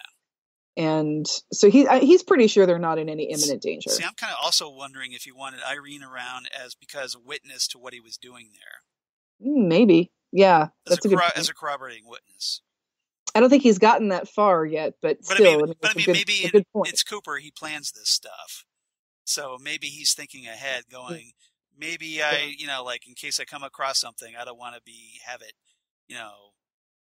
And so he he's pretty sure they're not in any imminent danger. See, I'm kind of also wondering if he wanted Irene around as because a witness to what he was doing there, Mm, Maybe. Yeah, as that's a, a corro- as a corroborating witness. I don't think he's gotten that far yet, but, But still, I mean, but I mean, good- maybe a it- good point. it's Cooper. He plans this stuff, so maybe he's thinking ahead, going, maybe I, you know, like in case I come across something, I don't want to be have it, you know,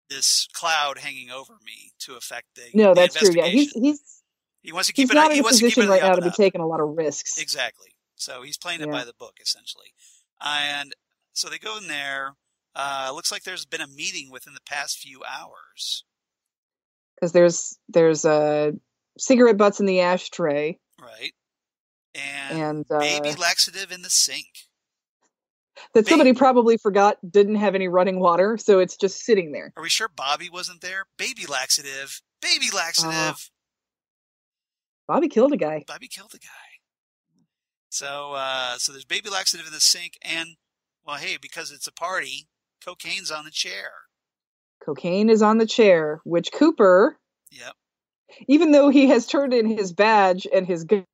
this cloud hanging over me to affect the No, the that's true. Yeah, he's he's he wants to keep he's it. not he in a wants to keep position right now to be up taking a lot of risks. Exactly. So he's playing it Yeah. by the book essentially, and so they go in there. Uh, looks like there's been a meeting within the past few hours. because there's there's uh, cigarette butts in the ashtray Right. And, and uh, baby laxative in the sink. that somebody probably forgot didn't have any running water, so it's just sitting there. Are we sure Bobby wasn't there? Baby laxative. Baby Uh, laxative. Bobby killed a guy. Bobby killed a guy. So, uh, so there's baby laxative in the sink, and well, hey, because it's a party, cocaine's on the chair. Cocaine is on the chair, which Cooper, Yep. even though he has turned in his badge and his gun,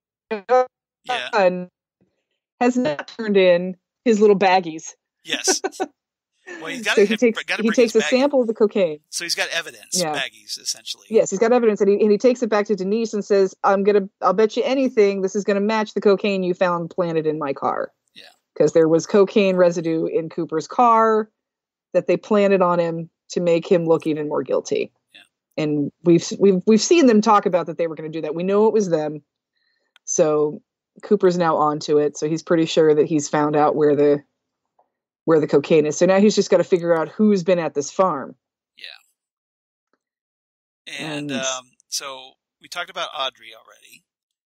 Yeah. has not turned in his little baggies. Yes. Well, he's got so to he takes got to he takes a sample of the cocaine. So he's got evidence, Yeah. baggies essentially. Yes, he's got evidence, and he, and he takes it back to Denise and says, "I'm gonna, I'll bet you anything, this is gonna match the cocaine you found planted in my car." Yeah. because there was cocaine residue in Cooper's car that they planted on him to make him look even more guilty. Yeah. and we've we've we've seen them talk about that they were going to do that. We know it was them. So Cooper's now onto it. So he's pretty sure that he's found out where the where the cocaine is. So now he's just got to figure out who's been at this farm. And And- um, so we talked about Audrey already,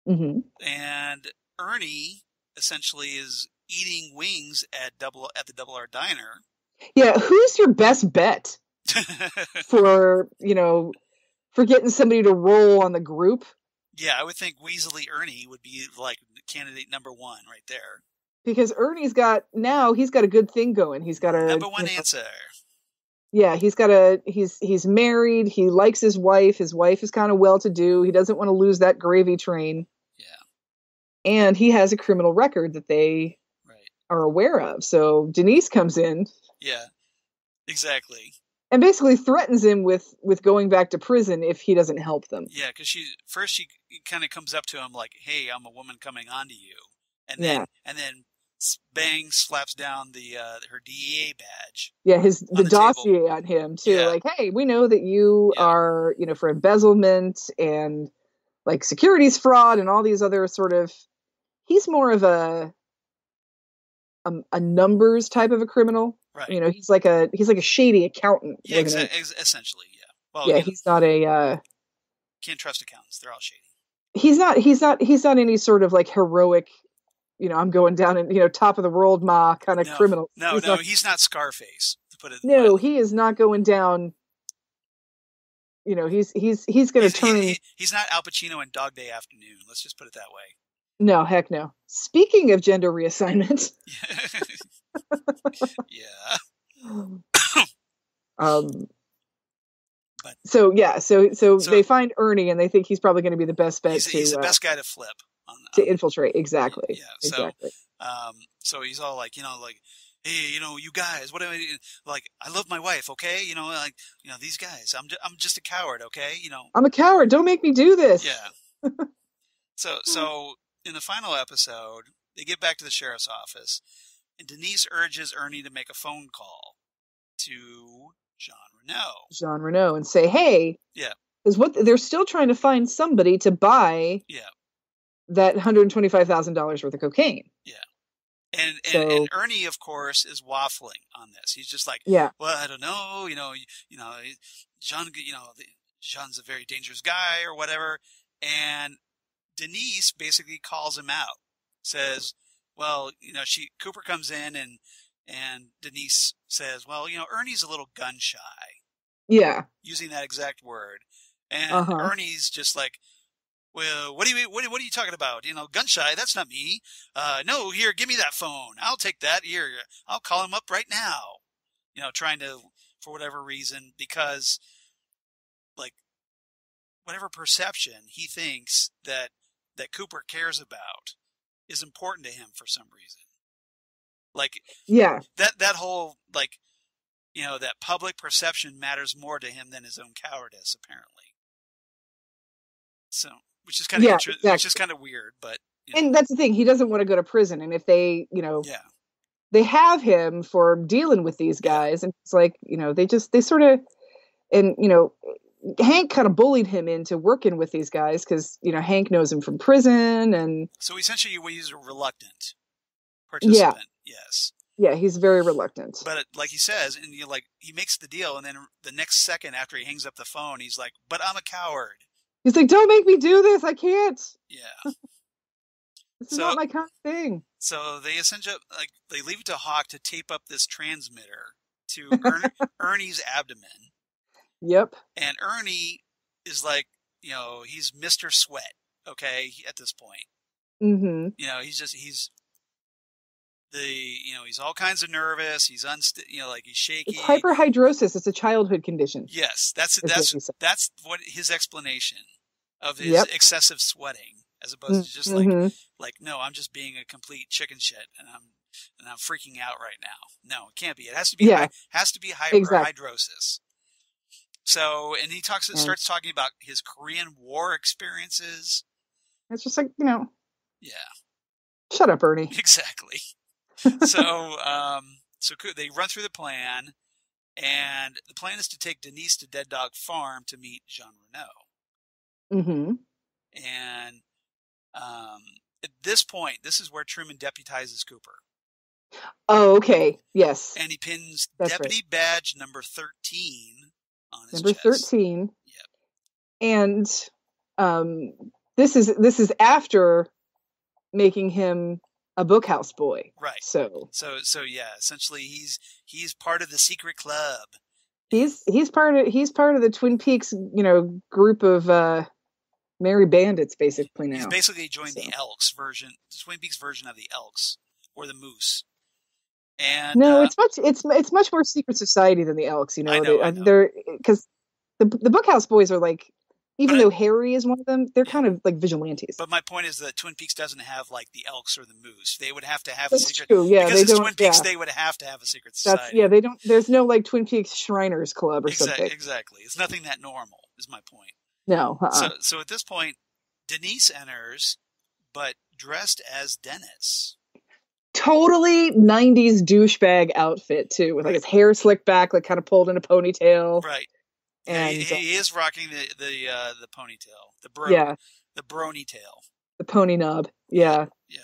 hmm and Ernie essentially is eating wings at double at the Double R Diner. Yeah, who's your best bet for you know for getting somebody to roll on the group? Yeah, I would think Weasley Ernie would be like candidate number one right there. Because Ernie's got now he's got a good thing going. He's got a Number one you know, answer. yeah he's got a he's he's married he likes his wife his wife is kind of well to do he doesn't want to lose that gravy train Yeah, and he has a criminal record that they right. are aware of so denise comes in Yeah, exactly. And basically threatens him with with going back to prison if he doesn't help them Yeah, because she first she kind of comes up to him like, "Hey, I'm a woman coming on to you," and then Yeah. and then bang slaps down the uh, her DEA badge. yeah his the, the table. dossier on him too Yeah. like hey we know that you Yeah. are you know for embezzlement and like securities fraud and all these other sort of he's more of a a, a numbers type of a criminal Right. you know he's like a he's like a shady accountant yeah, exa- ex- essentially. Yeah. Well, yeah he's not a uh can't trust accountants; they're all shady. he's not he's not he's not any sort of like heroic you know i'm going down and you know top of the world ma kind of No, criminal No, he's no, not, he's not Scarface. To put it no he is not going down you know he's he's he's going to he- turn he- he's not Al Pacino in Dog Day Afternoon. Let's just put it that way. no heck no speaking of gender reassignment yeah. um But- so yeah so, so So- they find ernie and they think he's probably going to be the best bet He's, to he's the uh, best guy to flip. On, to infiltrate exactly Yeah, so- exactly Um, so he's all like, you know, like, hey, you know, you guys, what am I like? I love my wife, okay? You know, like, you know, these guys, I'm, I'm just a coward, okay? You know, i'm a coward don't make me do this yeah. so, so in the final episode, they get back to the sheriff's office, and Denise urges Ernie to make a phone call to Jean Renault. Jean Renault and say, "Hey, Yeah. because what they're still trying to find somebody to buy Yeah. that hundred twenty five thousand dollars worth of cocaine." And, and, So- and Ernie, of course, is waffling on this. He's just like, Yeah, well, I don't know, you know, you, you know, Jean, you know, the, Jean's a very dangerous guy or whatever. And Denise basically calls him out, says, well, you know, she, Cooper comes in and, and Denise says, well, you know, Ernie's a little gun shy, yeah, using that exact word. And Uh-huh. Ernie's just like, well, what do you, what, what are you talking about? You know, gun shy, that's not me. Uh, no, here, give me that phone. I'll take that. Here, I'll call him up right now. You know, trying to, for whatever reason, because, like, whatever perception he thinks that, that Cooper cares about is important to him for some reason. Like, yeah, that, that whole, like, you know, that public perception matters more to him than his own cowardice, apparently. So, which is kind of Yeah, inter- which is kind of weird, but you know, and that's the thing. He doesn't want to go to prison, and if they, you know, yeah, they have him for dealing with these guys, and it's like, you know, they just they sort of, and you know. Hank kind of bullied him into working with these guys because you know Hank knows him from prison, and So essentially, he's a reluctant participant. Yeah. Yes, yeah, he's very reluctant. but it, like he says, and you like he makes the deal, and then the next second after he hangs up the phone, he's like, "But I'm a coward." He's like, "Don't make me do this. I can't. Yeah. This is not my kind of thing." So they essentially like they leave it to Hawk to tape up this transmitter to Ern- Ernie's abdomen, Yep. and Ernie is like, you know, he's Mister Sweat. Okay, at this point, Mm-hmm. you know, he's just he's the you know he's all kinds of nervous. He's unst you know like he's shaky. It's hyperhidrosis. It's a childhood condition. Yes, that's is what that's that's what his explanation of his Yep. excessive sweating, as opposed to just like Mhm. like no, I'm just being a complete chicken shit, and I'm and I'm freaking out right now. No, it can't be. It has to be. Yeah. has to be Exactly. So, and he talks, Yeah. starts talking about his Korean War experiences. It's just like you know, Yeah, shut up, Ernie. exactly. so, um, so they run through the plan, And the plan is to take Denise to Dead Dog Farm to meet Jean Renault. Mm-hmm. And um, at this point, this is where Truman deputizes Cooper. Oh, okay. Yes. And he pins That's deputy badge number 13 on his Number chest. 13. Yep. And um this is this is after making him a bookhouse boy. Right. So So so yeah, essentially he's he's part of the secret club. he's he's part of he's part of the Twin Peaks, you know, group of uh merry bandits basically now. He's basically joined the Elks version, the Twin Peaks version of the Elks or the Moose. And no, uh, it's much it's it's much more secret society than the Elks, you know. I know, they, I uh, know. They're cuz the the bookhouse boys are like even But I- though Harry is one of them, they're Yeah. kind of like vigilantes. but my point is that Twin Peaks doesn't have like the Elks or the Moose. They would have to have That's a secret true. Yeah, because they it's Twin Peaks. yeah. They would have to have a secret That's society. yeah, they don't there's no like Twin Peaks Shriners Club or Exa- something. exactly. It's nothing that normal. Is my point. No. Uh-uh. So so at this point, Denise enters, but dressed as Dennis. Totally 90s douchebag outfit too with like his hair slicked back like kind of pulled in a ponytail. Right. Yeah, and he, he is rocking the the uh, the ponytail, the bro, yeah. the brony tail. the pony knob. Yeah Yeah.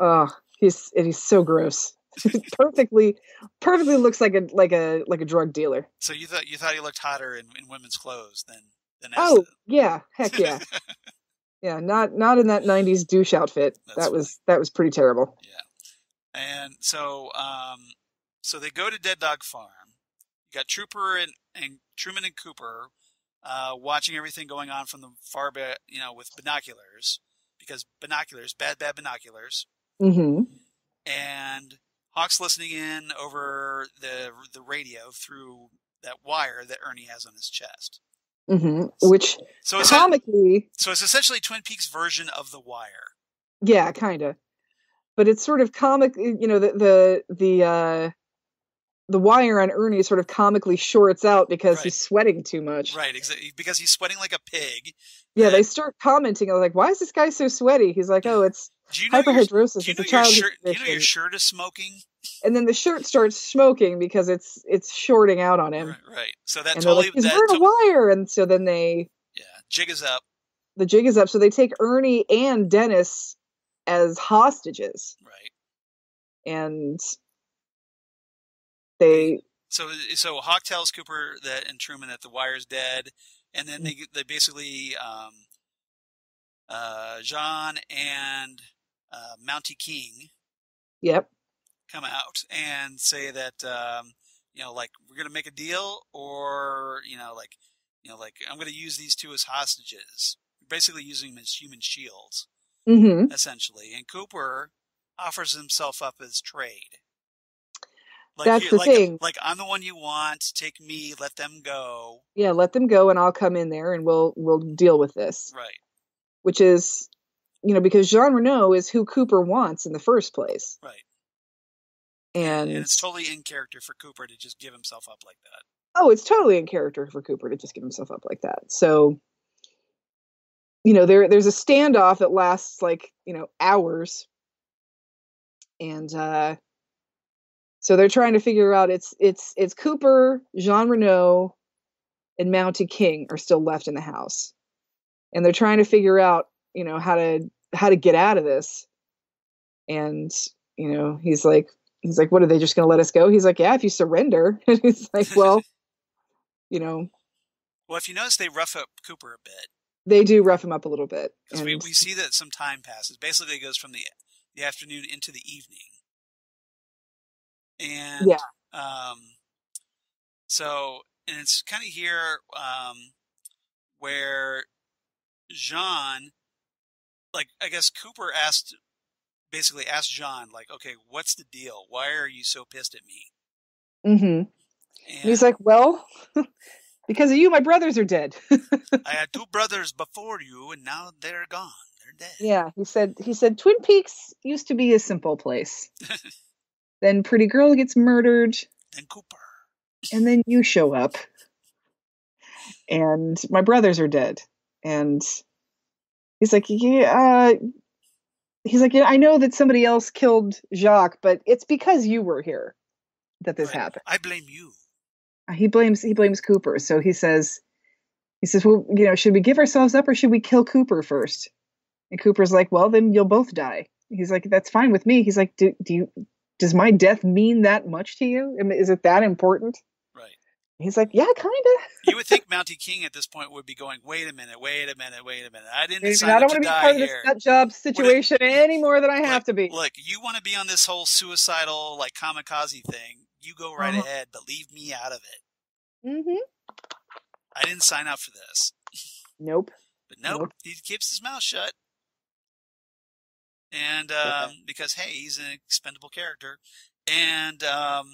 oh he's and he's so gross. Perfectly perfectly looks like a like a like a drug dealer. So you thought you thought he looked hotter in, in women's clothes than than oh the- yeah. Heck yeah. Yeah not not in that 90s douche outfit. That's that was that was pretty terrible And so, um, so they go to Dead Dog Farm. You got Trooper and, and Truman and Cooper uh, watching everything going on from the far back, you know, with binoculars because binoculars, bad, bad binoculars. hmm And Hawk's listening in over the the radio through that wire that Ernie has on his chest. hmm which So it's comically so it's essentially Twin Peaks version of the wire. Yeah, kind of. But it's sort of comic, you know, the the the uh the wire on Ernie sort of comically shorts out because Right. he's sweating too much. Right, exactly, because he's sweating like a pig. Yeah, they start commenting. I was like, "Why is this guy so sweaty?" He's like, "Oh, it's Do you know your, hyperhidrosis. do you It's know a your shirt? Do you know condition." your shirt is smoking? And then the shirt starts smoking because it's it's shorting out on him. Right, right. So that And totally like, "He's that wearing a wire," and so then they yeah, jig is up. the jig is up. So they take Ernie and Dennis as hostages, Right. and they So so Hawk tells Cooper that and Truman that the wire's dead, and then they they basically um, uh, Jean and uh, Mountie King yep come out and say that um, you know like we're gonna make a deal or you know like you know like I'm gonna use these two as hostages, basically using them as human shields. Hmm essentially. And Cooper offers himself up as trade. Like, That's the like, thing. Like I'm the one you want. Take me. Let them go. yeah let them go and i'll come in there and we'll we'll deal with this Right. which is you know because jean renault is who cooper wants in the first place Right. and, And it's totally in character for Cooper to just give himself up like that. oh it's totally in character for cooper to just give himself up like that so you know there there's a standoff that lasts like you know hours. And uh so they're trying to figure out it's it's it's cooper jean renault and mountie king are still left in the house. And they're trying to figure out you know how to how to get out of this. And you know he's like he's like what are they just going to let us go? He's like yeah if you surrender. And he's like well you know Well, if you notice, they rough up Cooper a bit they do rough him up a little bit because we, we see that some time passes. Basically, it goes from the the afternoon into the evening. And Yeah. um, so and it's kind of here um, where Jean, like I guess Cooper asked, basically asked Jean, like, okay, what's the deal? Why are you so pissed at me? Mm-hmm. And And he's like well because of you my brothers are dead I had two brothers before you, and now they're gone. They're dead. yeah he said he said twin peaks used to be a simple place then pretty girl gets murdered Then Cooper. and then you show up and my brothers are dead and he's like yeah uh, he's like yeah, i know that somebody else killed jacques but it's because you were here that this Right. happened I blame you. He blames he blames Cooper. So he says he says, "Well, you know, should we give ourselves up or should we kill Cooper first? And Cooper's like, "Well, then you'll both die." He's like, "That's fine with me." He's like, "Do do you does my death mean that much to you? I mean, is it that important?" Right. He's like, "Yeah, kind of." You would think Mountie King at this point would be going, "Wait a minute, wait a minute, wait a minute. I didn't I don't want to be part of this here." nut job situation any more than I have to be. Look, you want to be on this whole suicidal like kamikaze thing. You go right Uh-huh. ahead, but leave me out of it. Mm-hmm. I didn't sign up for this. Nope. But nope, Nope. he keeps his mouth shut. And um, because hey, he's an expendable character, and um,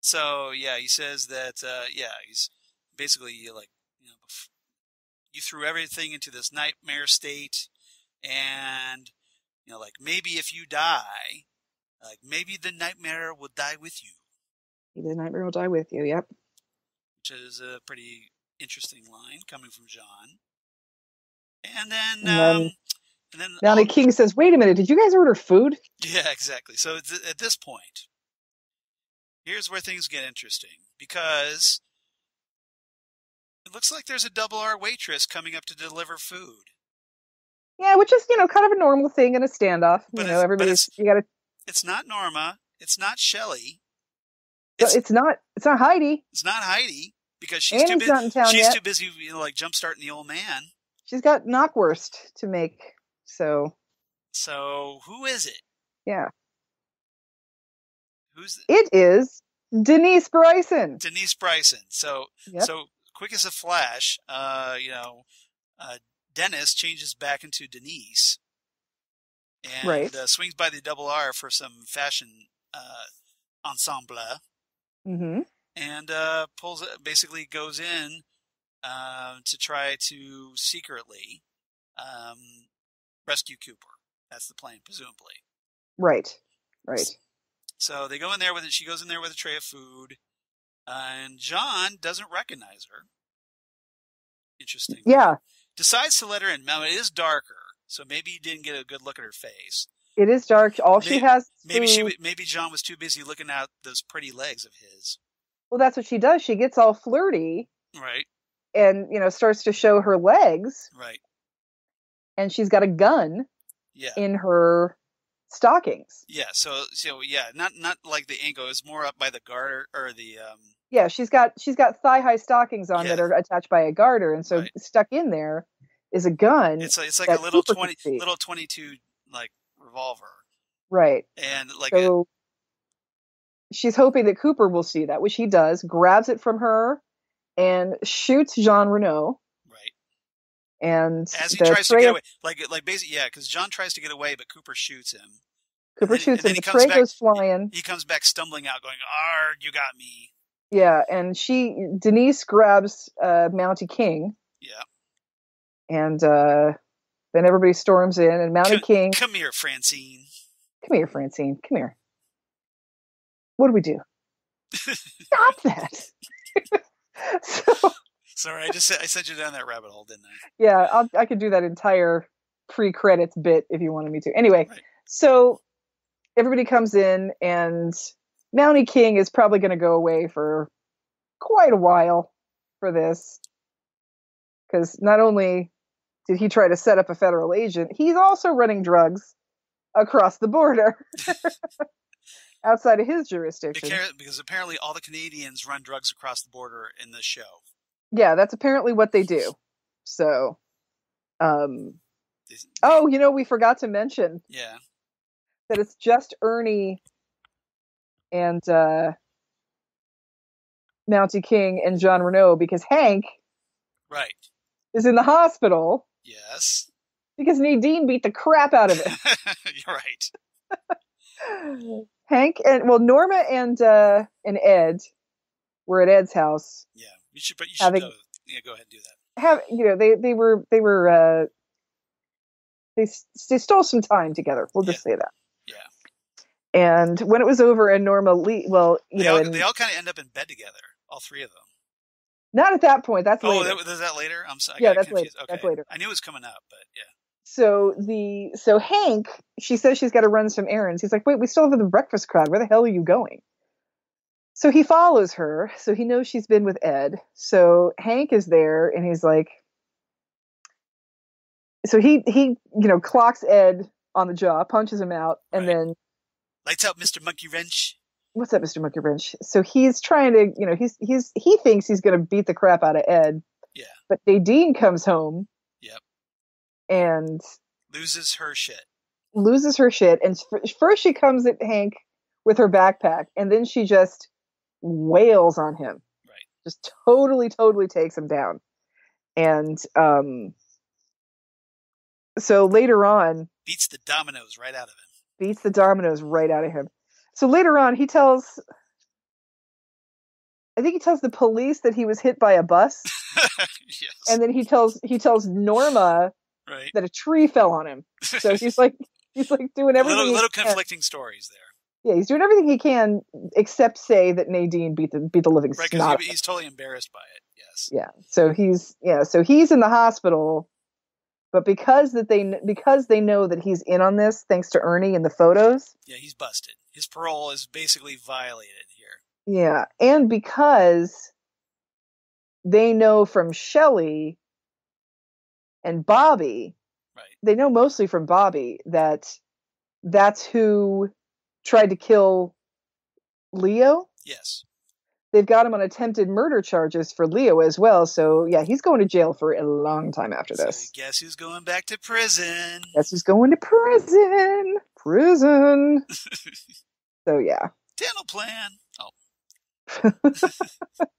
so yeah, he says that uh, yeah, he's basically like you know you threw everything into this nightmare state, and you know like maybe if you die, like maybe the nightmare will die with you, Maybe The nightmare will die with you. Yep. Which is a pretty interesting line coming from Jean. And then, And then- um, and then Mountie King says, "Wait a minute, did you guys order food?" Yeah, exactly. So th- at this point, here's where things get interesting because it looks like there's a double R waitress coming up to deliver food. Yeah, which is you know kind of a normal thing in a standoff. But you know, everybody's you got to. It's not Norma. It's not Shelley. It's, It's, it's not. It's not Heidi. it's not Heidi because she's too busy. not in town She's yet. too busy, you know, like jumpstarting the old man. She's got knockwurst to make. So So who is it? yeah, Who's it is Denise Bryson. Denise Bryson? So Yep. so quick as a flash, uh, you know, uh, Dennis changes back into Denise and Right. uh, swings by the double R for some fashion uh, ensemble hmm and uh, pulls basically goes in uh, to try to secretly um, rescue Cooper. That's the plan, presumably. Right. Right. So they go in there with it. She goes in there with a tray of food, and Jean doesn't recognize her. Interesting. Yeah, Decides to let her in. Now it is darker, so maybe he didn't get a good look at her face. it is dark. All she has. Maybe she, food. w- maybe Jean was too busy looking at those pretty legs of his. Well, that's what she does. She gets all flirty Right, and you know starts to show her legs, right, and she's got a gun yeah, in her stockings. yeah. So, so yeah, not not like the ankle. It's more up by the garter or the um. Yeah, she's got she's got thigh high stockings on that are attached by a garter, and so Right. stuck in there is a gun. It's like, it's like a little twenty little twenty two like revolver, right. and like a, So she's hoping that Cooper will see that, which he does. Grabs it from her and shoots Jean Renault. right. And As he tries to get away, like like basically, yeah, because Jean tries to get away, but Cooper shoots him. Cooper then- shoots and him. he The comes tray back- goes flying. He comes back stumbling out, going, "Arg, you got me." Yeah, and she Denise grabs uh, Mountie King, Yeah, and uh, then everybody storms in, and Mountie King, come here, Francine. come here, Francine, come here. What do we do? Stop that. so Sorry, I just I sent you down that rabbit hole, didn't I? yeah, I'll, I could do that entire pre-credits bit if you wanted me to. Anyway, Right. so everybody comes in, and Mountie King is probably going to go away for quite a while for this, because not only did he try to set up a federal agent, he's also running drugs across the border outside of his jurisdiction. Because, apparently all the Canadians run drugs across the border in this show. Yeah, that's apparently what they do. So, um, oh, you know, we forgot to mention yeah, that it's just Ernie and uh, Mountie King and Jean Renault because Hank right. is in the hospital Yes, because Nadine beat the crap out of it. you're right. Hank and well, Norma and uh, and Ed were at Ed's house. Yeah, you should. But you should Having- go. Yeah, go ahead and do that. Have you know they they were they were uh, they they stole some time together. We'll just say that. Yeah, And when it was over, and Norma Lee, well, you they know, all, and they all kind of end up in bed together, all three of them. not at that point. That's Oh, later. that, was that later? I'm sorry. Yeah, that's later. Okay. That's later. I knew it was coming up, but yeah. So the so Hank, she says she's got to run some errands. He's like, wait, we still have the breakfast crowd. Where the hell are you going? So he follows her. So he knows she's been with Ed. So Hank is there and he's like, so he he you know clocks Ed on the jaw, punches him out, and Right. then Lights out, Mr. Monkey Wrench. what's up, Mr. Monkey Wrench? So he's trying to, you know, he's he's he thinks he's going to beat the crap out of Ed. Yeah. But Nadine comes home. And Loses her shit. loses her shit, and first she comes at Hank with her backpack, and then she just wails on him. Right. Just totally, totally takes him down. And um, so later on, Beats the dominoes right out of him. beats the dominoes right out of him. So later on, he tells, I think he tells the police that he was hit by a bus, yes. and then he tells he tells Norma right. that a tree fell on him. So he's like he's like doing everything. little he little conflicting stories there. Yeah, he's doing everything he can except say that Nadine beat the beat the living Right, snot. because he's totally embarrassed by it. Yes. Yeah, so he's yeah, so he's in the hospital, but because that they because they know that he's in on this, thanks to Ernie and the photos. Yeah, he's busted. His parole is basically violated here. Yeah, and because they know from Shelley and Bobby, Right. they know mostly from Bobby that that's who tried to kill Leo. Yes. They've got him on attempted murder charges for Leo as well. So yeah, he's going to jail for a long time after So this. guess who's going back to prison? Guess who's going to prison? Prison. So yeah. Dental plan. Oh,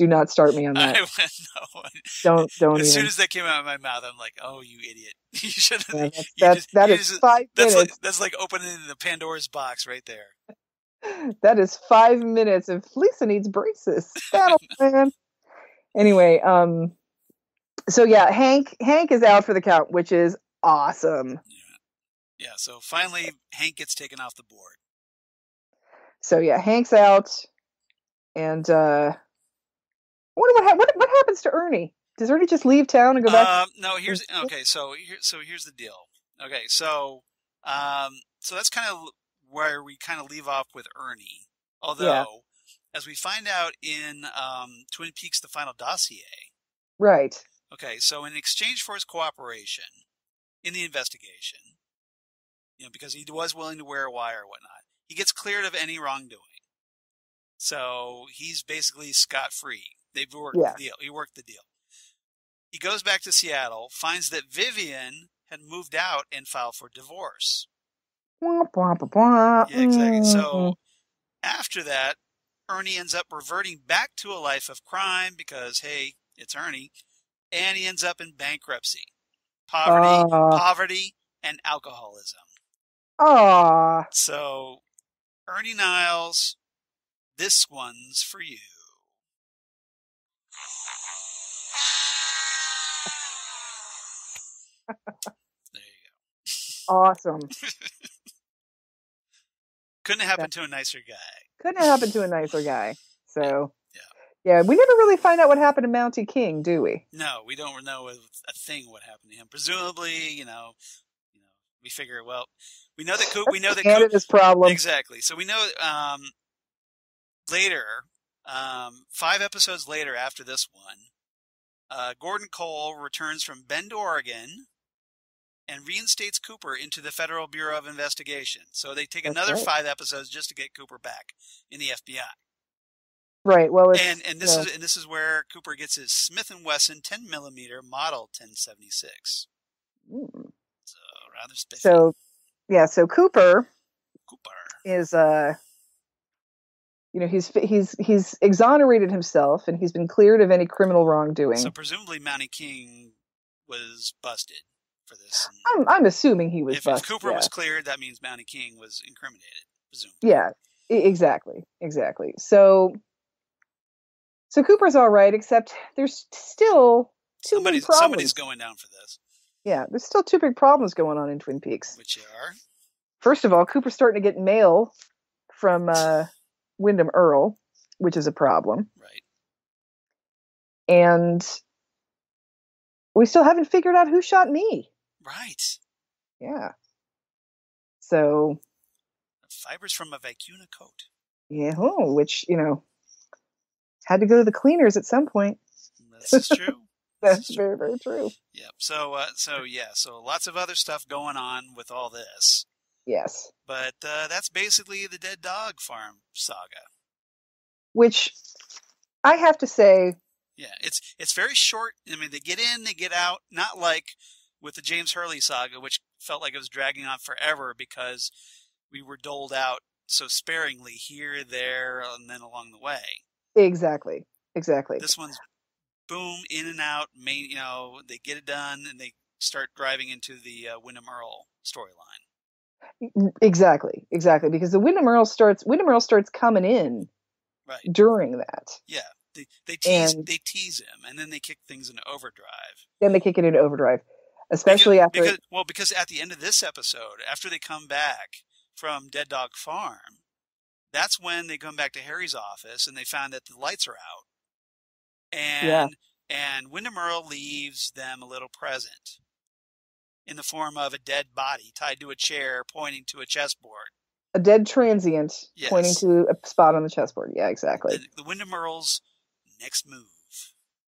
Do not start me on I that. went no. Don't don't As soon as that came out of my mouth, I'm like, "Oh, you idiot! You should have." Yeah, that's you that's just- that is just- five That's minutes. like that's like opening the Pandora's box right there. that is five minutes and Lisa needs braces. Battle plan. Anyway, um, so yeah, Hank Hank is out for the count, which is awesome. Yeah. So finally, Hank gets taken off the board. So yeah, Hank's out, and uh, I wonder what hap- what what happens to Ernie? Does Ernie just leave town and go back? Um, no, here's okay. So here, so here's the deal. Okay, so um, so that's kind of where we kind of leave off with Ernie. Although, as we find out in um, Twin Peaks: The Final Dossier, right. okay, so in exchange for his cooperation in the investigation, you know, because he was willing to wear a wire or whatnot, he gets cleared of any wrongdoing. So he's basically scot free. They've worked Yeah. the deal. He worked the deal. He goes back to Seattle, finds that Vivian had moved out and filed for divorce. Yeah, exactly. Mm. So after that, Ernie ends up reverting back to a life of crime because, hey, it's Ernie, and he ends up in bankruptcy, poverty, Aw. poverty, and alcoholism. Aw. So, Ernie Niles, this one's for you. Awesome. Couldn't happen happened to a nicer guy. Couldn't happen to a nicer guy. So yeah, yeah, we never really find out what happened to Mountie King, do we? No, we don't know a, a thing what happened to him. Presumably, you know, you know, we figure well, we know that Coop, we know that Coop, Canada's problem. exactly. So we know um, later, um, five episodes later after this one, uh, Gordon Cole returns from Bend, Oregon, and reinstates Cooper into the Federal Bureau of Investigation. So they take That's another right. five episodes just to get Cooper back in the FBI. Right. Well, it's, and and this yeah. is and this is where Cooper gets his Smith and Wesson 10 millimeter model 1076. Mm. So rather spiffy. so yeah. So Cooper Cooper. is uh, you know, he's he's he's exonerated himself and he's been cleared of any criminal wrongdoing. So presumably Mountie King was busted for this. I'm I'm assuming he was if, if. Cooper yeah. was cleared, that means Mountie King was incriminated. Presumably. Yeah, exactly, exactly. So, so Cooper's all right, except there's still two Somebody's big problems. somebody's going down for this, Yeah, there's still two big problems going on in Twin Peaks. which are First of all, Cooper's starting to get mail from uh, Windom Earle, which is a problem, right. and we still haven't figured out who shot me. Right. Yeah. So Fibers from a vicuna coat. Yeah, oh, which you know had to go to the cleaners at some point. This is true. That's very very true. Yep. So uh, so yeah. So lots of other stuff going on with all this. Yes. But uh, that's basically the Dead Dog Farm saga. Which I have to say. Yeah, it's it's very short. I mean, they get in, they get out. Not like with the James Hurley saga, which felt like it was dragging on forever because we were doled out so sparingly here, there, and then along the way. Exactly. Exactly. This one's boom, in and out. Main, you know, they get it done and they start driving into the uh, Windom Earle storyline. Exactly. Exactly. Because the Windom Earle starts. Windom Earle starts coming in. Right. During that. Yeah. They, they tease And- they tease him and then they kick things into overdrive. Then they kick it into overdrive, especially because, after. because well because at the end of this episode after they come back from dead dog farm that's when they come back to harry's office and they find that the lights are out and Yeah. and windom earle leaves them a little present in the form of a dead body tied to a chair pointing to a chessboard a dead transient Yes. pointing to a spot on the chessboard. Yeah, exactly. the, the windom earle's next move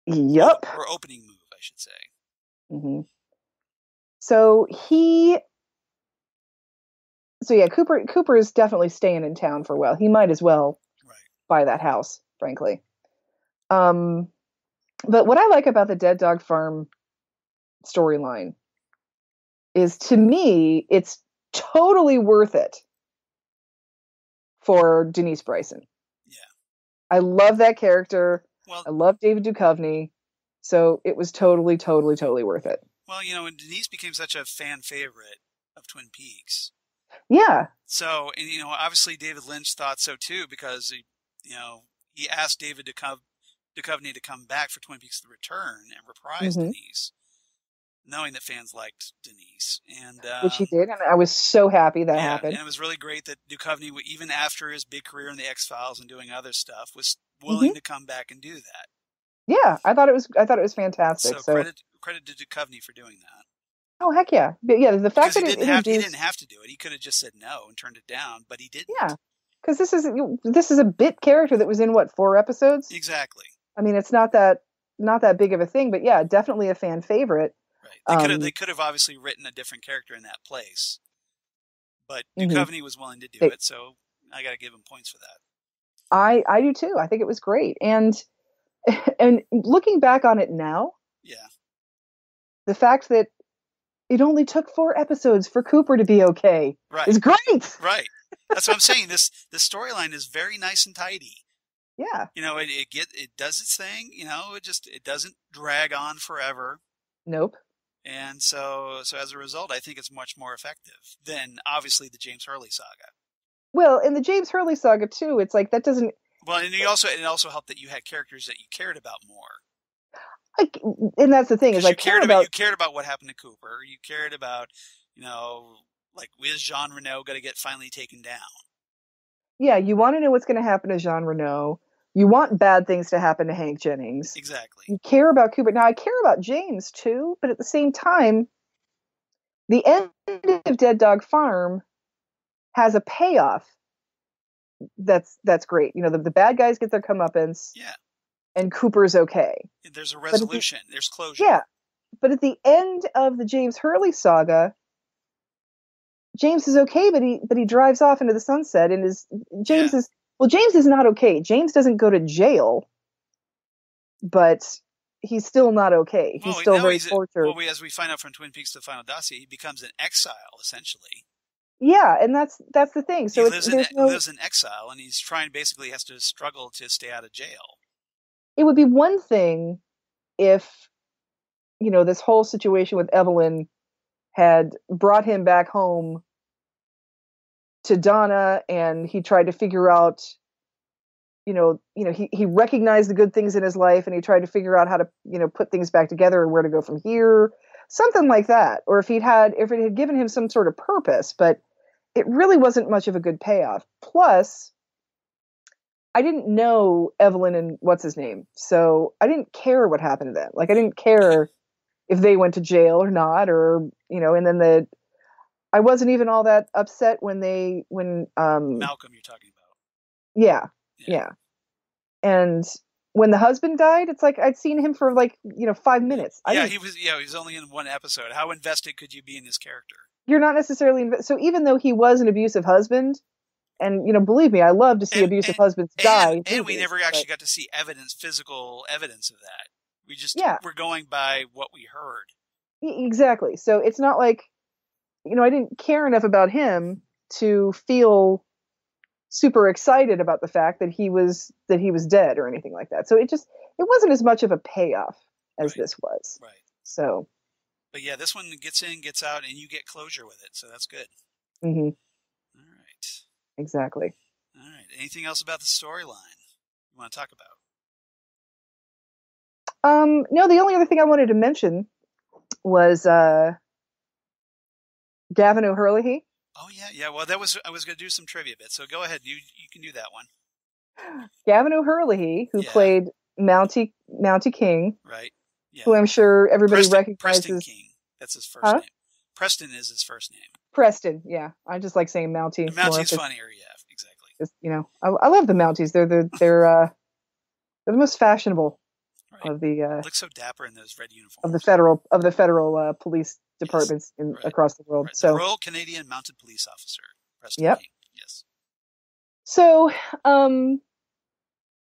Yep. or opening move i should say hmm So he, so yeah, Cooper Cooper is definitely staying in town for a while. He might as well right buy that house, frankly. Um, but what I like about the Dead Dog Farm storyline is, to me, it's totally worth it for Denise Bryson. Yeah. I love that character. well I love David Duchovny. So it was totally, totally, totally worth it. Well you know when denise became such a fan favorite of twin peaks Yeah. So, and you know, obviously David Lynch thought so too because he, you know, he asked David Duchovny, Duchovny to come back for Twin Peaks: The Return and reprise Mhm. Denise, knowing that fans liked Denise, and um, which he did, and I was so happy that yeah, happened. and it was really great that Duchovny, even after his big career in the X Files and doing other stuff, was willing Mm-hmm. to come back and do that. Yeah, I thought it was. I thought it was fantastic. So, So, credit credit to Duchovny for doing that. oh heck yeah, but yeah, the fact Because he that it didn't have he didn't have to do it. He could have just said no and turned it down, but he didn't. yeah, because this is this is a bit character that was in what four episodes. exactly. I mean, it's not that not that big of a thing, but yeah, definitely a fan favorite. Right. They could have Um, they could have obviously written a different character in that place. But Mhm. Was willing to do They- it, so I got to give him points for that. I I do too. I think it was great, and and looking back on it now, Yeah. The fact that it only took four episodes for Cooper to be okay Right. is great. Right. That's what I'm saying. This this storyline is very nice and tidy. Yeah. You know, it, it get it does its thing, you know, it just it doesn't drag on forever. Nope. And so so as a result, I think it's much more effective than obviously the James Hurley saga. Well, in the James Hurley saga too, it's like that doesn't Well, and you also it also helped that you had characters that you cared about more. Like, and that's the thing is I you cared about, about you cared about what happened to Cooper. You cared about, you know, like is Jean Renault going to get finally taken down? yeah, you want to know what's going to happen to Jean Renault. You want bad things to happen to Hank Jennings. Exactly. You care about Cooper. Now I care about James too, but at the same time, the end of Dead Dog Farm has a payoff. That's that's great. You know, the, the bad guys get their comeuppance, Yeah. And Cooper's okay. There's a resolution. There's closure. Yeah, but at the end of the James Hurley saga, James is okay, but he but he drives off into the sunset, and is James Yeah. is well. James is not okay. James doesn't go to jail, but he's still not okay. He's Well, still very he's- tortured. Well, as we find out from Twin Peaks: The Final Dossier, he becomes an exile essentially. yeah, and that's that's the thing. So he it's, lives in no. lives in exile, and he's trying basically has to struggle to stay out of jail. It would be one thing if you know this whole situation with Evelyn had brought him back home to Donna and he tried to figure out you know you know he, he recognized the good things in his life and he tried to figure out how to you know put things back together and where to go from here something like that. Or if he'd had if it had given him some sort of purpose but it really wasn't much of a good payoff. Plus i didn't know evelyn and what's his name so i didn't care what happened to them like i didn't care if they went to jail or not or you know and then the I wasn't even all that upset when they when um Malcolm, you're talking about. Yeah, Yeah. yeah. And when the husband died, it's like I'd seen him for like you know five minutes. I yeah, he was. Yeah, he was only in one episode. How invested could you be in this character? you're not necessarily inv- so. Even though he was an abusive husband, and you know, believe me, I love to see And- abusive and- husbands die. in And, and we never but- actually got to see evidence, physical evidence of that. We just Yeah. we're going by what we heard. Exactly. So it's not like, you know, I didn't care enough about him to feel super excited about the fact that he was that he was dead or anything like that. So it just it wasn't as much of a payoff as Right. this was. Right. So But yeah, this one gets in, gets out, and you get closure with it. So that's good. mhm, right. Exactly. All right. Anything else about the storyline you want to talk about? Um, no, the only other thing I wanted to mention was uh, Gavan O'Herlihy. Oh yeah, yeah. Well, that was I was going to do some trivia bit. So go ahead. You you can do that one. Gavan O'Herlihy, who Yeah. played Mountie Mountie King, Right. Yeah. who I'm sure everybody Preston, recognizes. Preston King. That's his first Huh? name. Preston is his first name. Preston, yeah. I just like saying Mountie. Mountie's funnier. Yeah. Exactly. You know, I, I love the Mounties. They're the they're uh they're the most fashionable Right. of the uh Looks so dapper in those red uniforms. of the federal of the federal uh, police departments in, right. across the world. Right, the So Royal Canadian Mounted Police Officer. Preston Yep. King. Yes. so um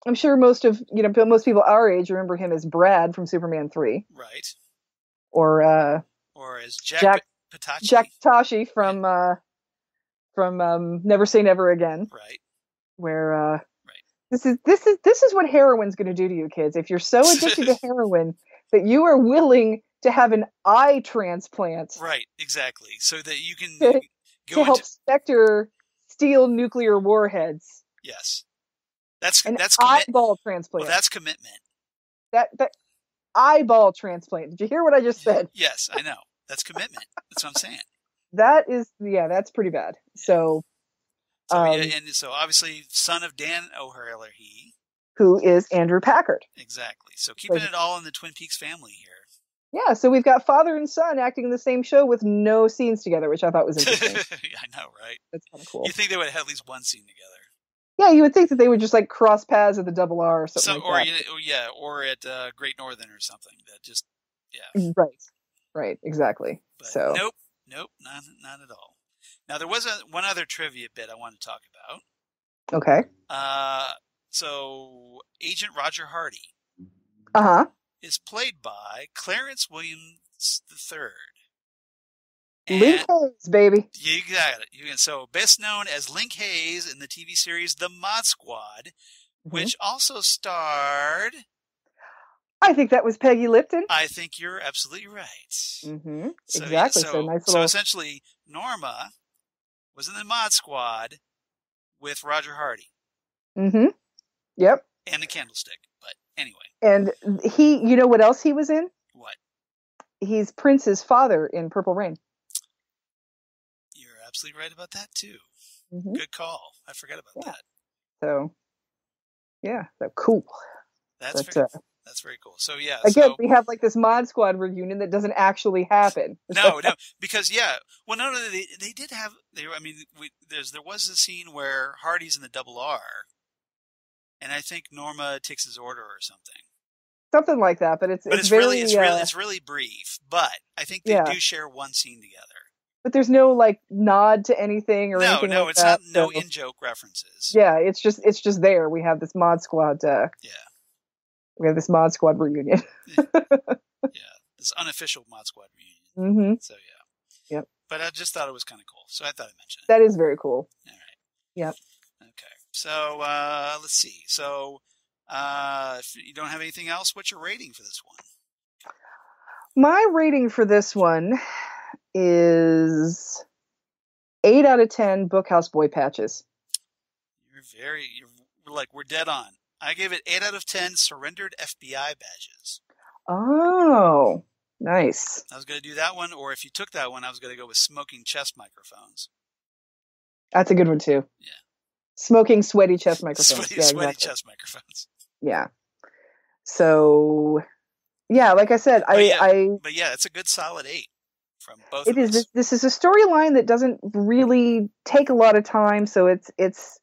I'm sure most of you know most people our age remember him as Brad from Superman three Right. or uh Or as Jack, Jack- Petachi. Jack Tashi from uh from um Never Say Never Again Right. where uh Right. this is this is this is what heroin's going to do to you kids if you're so addicted to heroin that you are willing to have an eye transplant Right. Exactly. So that you can To- go to help into Spectre steal nuclear warheads yes. That's an that's eyeball well, transplant that's commitment. that that eyeball transplant did you hear what I just said Yes, I know. That's commitment. That's what I'm saying. that is yeah that's pretty bad so So Um, yeah, and so obviously son of Dan O'Herlihy. who is Andrew Packard Exactly. So keeping Like- it all in the Twin Peaks family here. yeah so we've got father and son acting in the same show with no scenes together which I thought was interesting I know, right? that's kind of cool You think they would have at least one scene together? Yeah, you would think that they would just like cross paths at the double R or something So, like or that. you know, yeah, or at uh, Great Northern or something. That just yeah. Right, right, exactly. But so nope, nope, not not at all. Now there was a, one other trivia bit I want to talk about. okay, Uh, so Agent Roger Hardy uh huh. is played by Clarence Williams III. Linc Hayes, baby. You got it. You can, so best known as Linc Hayes in the TV series The Mod Squad, Mhm. which also starred. I think that was Peggy Lipton. I think you're absolutely right. Mm-hmm. So, exactly. So, So, nice so essentially, Norma was in the Mod Squad with Roger Hardy mm-hmm. Yep. and the Candlestick. But anyway, And he, you know what else he was in? what? He's Prince's father in Purple Rain. You're absolutely right about that too. hmm Good call. I forgot about Yeah. that. So, yeah, so cool. That's But very, uh, that's very cool. So yeah. again, so, we have like this Mod Squad reunion that doesn't actually happen. no, no, because yeah, well, no, no, they they did have. They, I mean, we, there's there was a scene where Hardy's in the double R, and I think Norma takes his order or something. Something like that, but it's But it's, it's, very really it's uh, really it's really brief. But I think they Yeah. do share one scene together. but there's no like nod to anything or No, anything no, like it's that. not no in joke references. yeah, it's just it's just there. We have this Mod Squad. Uh, Yeah. We have this Mod Squad reunion. yeah, this unofficial Mod Squad reunion. hmm So yeah. Yep. But I just thought it was kind of cool, so I thought I'd mention it. That is very cool. All right. Yep. Okay. So uh, let's see. So uh, if you don't have anything else, what's your rating for this one? My rating for this one is eight out of ten Bookhouse Boy patches. You're very, you're like we're dead on. I gave it eight out of ten surrendered FBI badges. Oh, nice. I was going to do that one, or if you took that one, I was going to go with smoking chest microphones. That's a good one too. Yeah. Smoking sweaty chest microphones. Sweaty, yeah, sweaty exactly. chest microphones. Yeah. So, yeah, like I said, I, But yeah, I But yeah, it's a good solid eight from both. it of is us. this, this is a storyline that doesn't really take a lot of time so it's it's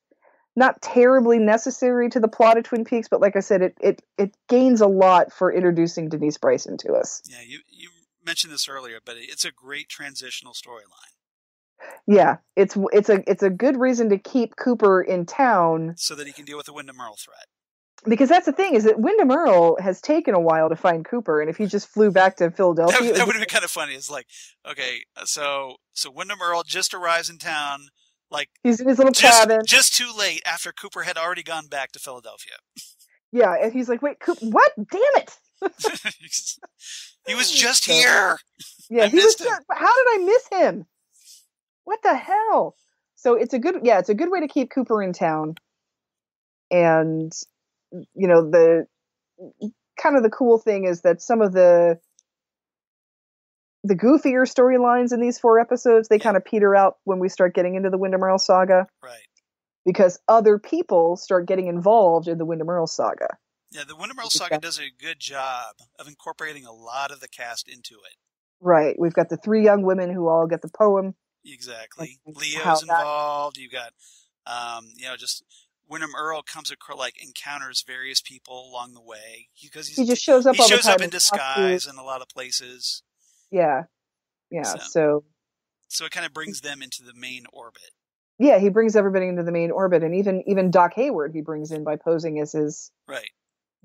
not terribly necessary to the plot of Twin Peaks, but like I said, it it it gains a lot for introducing Denise Bryson to us. Yeah, you you mentioned this earlier, but it's a great transitional storyline. Yeah, it's it's a it's a good reason to keep Cooper in town so that he can deal with the Windom Earle threat. Because that's the thing is that Windom Earle has taken a while to find Cooper, and if he just flew back to Philadelphia, that, that would have been kind of funny. It's like, okay, so so Windom Earle just arrives in town, like he's in his little just, cabin, just too late after Cooper had already gone back to Philadelphia. Yeah, and he's like, "Wait, Coop, what? Damn it!" he was just here. Yeah, he was. Just, how did I miss him? What the hell? So it's a good, yeah, it's a good way to keep Cooper in town, and you know the kind of the cool thing is that some of the the goofier storylines in these four episodes they kind of peter out when we start getting into the Windom Earle saga. Right. Because other people start getting involved in the Windom Earle saga. Yeah, the Windom Earle saga does a good job of incorporating a lot of the cast into it. Right. We've got the three young women who all get the poem. Exactly. Leo's involved. You've got, um, you know, just Windom Earle comes across, like, encounters various people along the way because he's He just shows up he shows up in disguise in a lot of places. Yeah. Yeah. So- so So it kind of brings them into the main orbit. yeah, he brings everybody into the main orbit, and even even Doc Hayward he brings in by posing as his Right.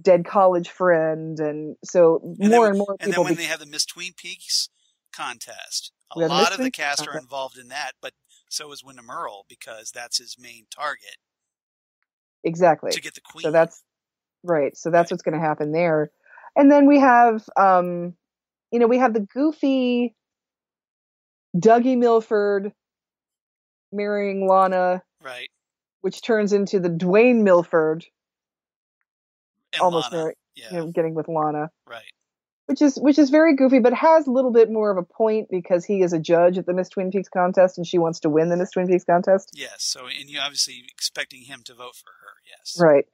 dead college friend, and so And more then, and more people. and then when be- they have the Miss Twin Peaks contest, a lot Miss of the cast are involved in that, but so is Windom Earle because that's his main target exactly. to get the queen. So that's right. So that's what's going to happen there, and then we have, um, you know, we have the goofy Dougie Milford marrying Lana, right. which turns into the Dwayne Milford And almost Lana. marry, Yeah. you know, getting with Lana. Right. which is which is very goofy, but has a little bit more of a point because he is a judge at the Miss Twin Peaks contest, and she wants to win the Miss Twin Peaks contest. Yes. So, and you obviously expecting him to vote for her. Yes. Right.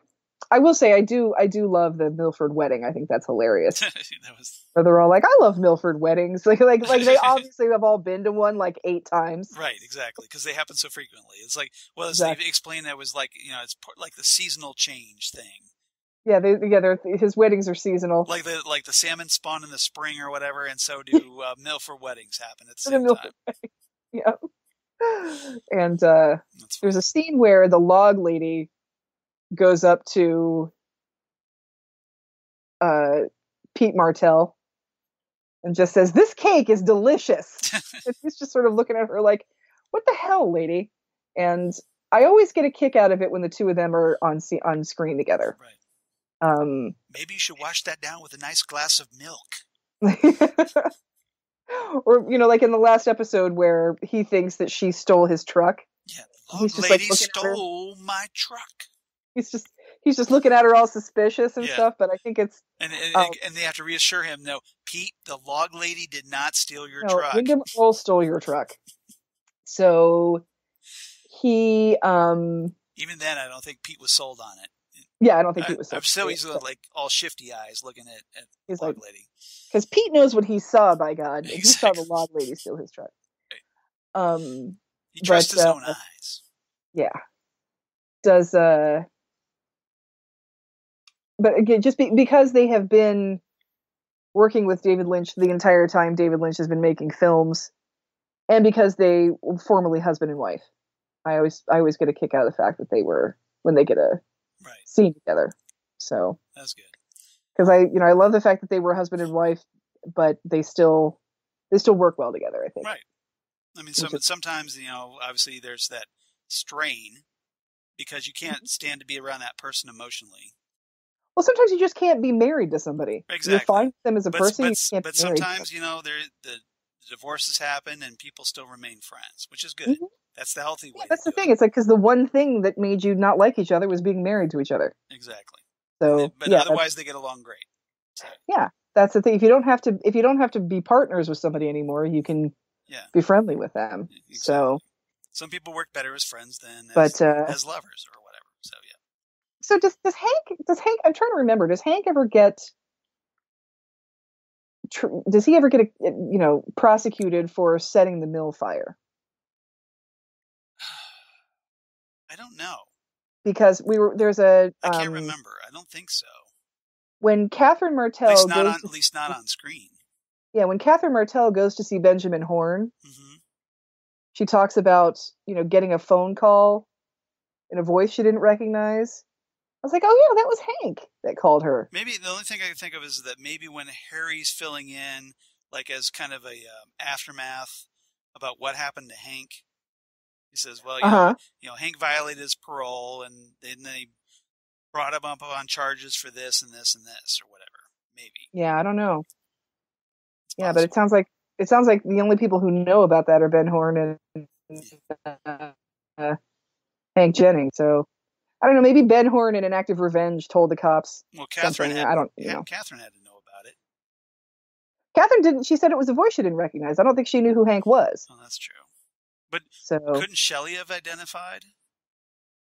I will say I do I do love the Milford wedding. I think that's hilarious. that was Where they're all like, "I love Milford weddings." Like like like they obviously have all been to one like eight times. right. Exactly. Because they happen so frequently. It's like, well, as Exactly. they explained, that was like, you know, it's part- like the seasonal change thing. Yeah, they yeah, they're, his weddings are seasonal. Like the like the salmon spawn in the spring or whatever, and so do uh, Milford weddings happen at the The same Milford time. yeah. And uh, there's a scene where the log lady goes up to uh, Pete Martell and just says, "This cake is delicious." he's just sort of looking at her like, "What the hell, lady?" And I always get a kick out of it when the two of them are on se- on screen together. right. Um, Maybe you should wash that down with a nice glass of milk. or you know, like in the last episode where he thinks that she stole his truck. Yeah, He's just, like, lady her. stole my truck. He's just he's just looking at her all suspicious and Yeah. stuff. But I think it's And and, Oh. and they have to reassure him, no, Pete, the log lady did not steal your no, truck. Windom Earle stole your truck. So he, um, Even then, I don't think Pete was sold on it. yeah, I don't think I, he was. I'm still he's like all shifty eyes looking at, at He's log like, lady. because Pete knows what he saw. By God, and he saw the log lady steal his truck. Um, He trusts his uh, own eyes. yeah. Does uh, but again, just be, because they have been working with David Lynch the entire time David Lynch has been making films, and because they were formerly husband and wife, I always I always get a kick out of the fact that they were when they get a Right. scene together. So That's good. because I you know I love the fact that they were husband and wife, but they still they still work well together. I think. Right. I mean, some, is- sometimes you know, obviously, there's that strain because you Mm-hmm. can't stand to be around that person emotionally. Well, sometimes you just can't be married to somebody. You're fine with them as a But person. but, you can't but be married to sometimes you know, there the divorces happen and people still remain friends, which is good. Mhm. That's the healthy way. Yeah, that's the thing. It's like because the one thing that made you not like each other was being married to each other. Exactly. So but yeah, otherwise, they get along great. So, that's the thing. If you don't have to, if you don't have to be partners with somebody anymore, you can Yeah. be friendly with them. exactly. So, some people work better as friends than as, but uh, as lovers or whatever. So yeah. So does does Hank? Does Hank? I'm trying to remember. Does Hank ever get? Tr- does he ever get a, you know prosecuted for setting the mill fire? I don't know. because we were there's a I can't um, remember. I don't think so. when Catherine At Martell least not goes on. to, At least not on screen. yeah when Catherine Martell goes to see Benjamin Horne, hmm she talks about you know getting a phone call in a voice she didn't recognize. Was like, oh yeah, that was Hank that called her. Maybe the only thing I can think of is that maybe when Harry's filling in, like as kind of a um, aftermath about what happened to Hank, he says, "Well, you, Uh know, you know, Hank violated his parole, and then they brought him up on charges for this and this and this or whatever. Maybe. Yeah, I don't know. It's Yeah, but it sounds like it sounds like the only people who know about that are Ben Horne and uh, uh, Hank Jennings. So I don't know. Maybe Ben Horne, in an act of revenge, told the cops Well, Catherine had. I don't, you know. Catherine had to know about it. Catherine didn't. She said it was a voice she didn't recognize. I don't think she knew who Hank was. Oh, that's true. But so Couldn't Shelley have identified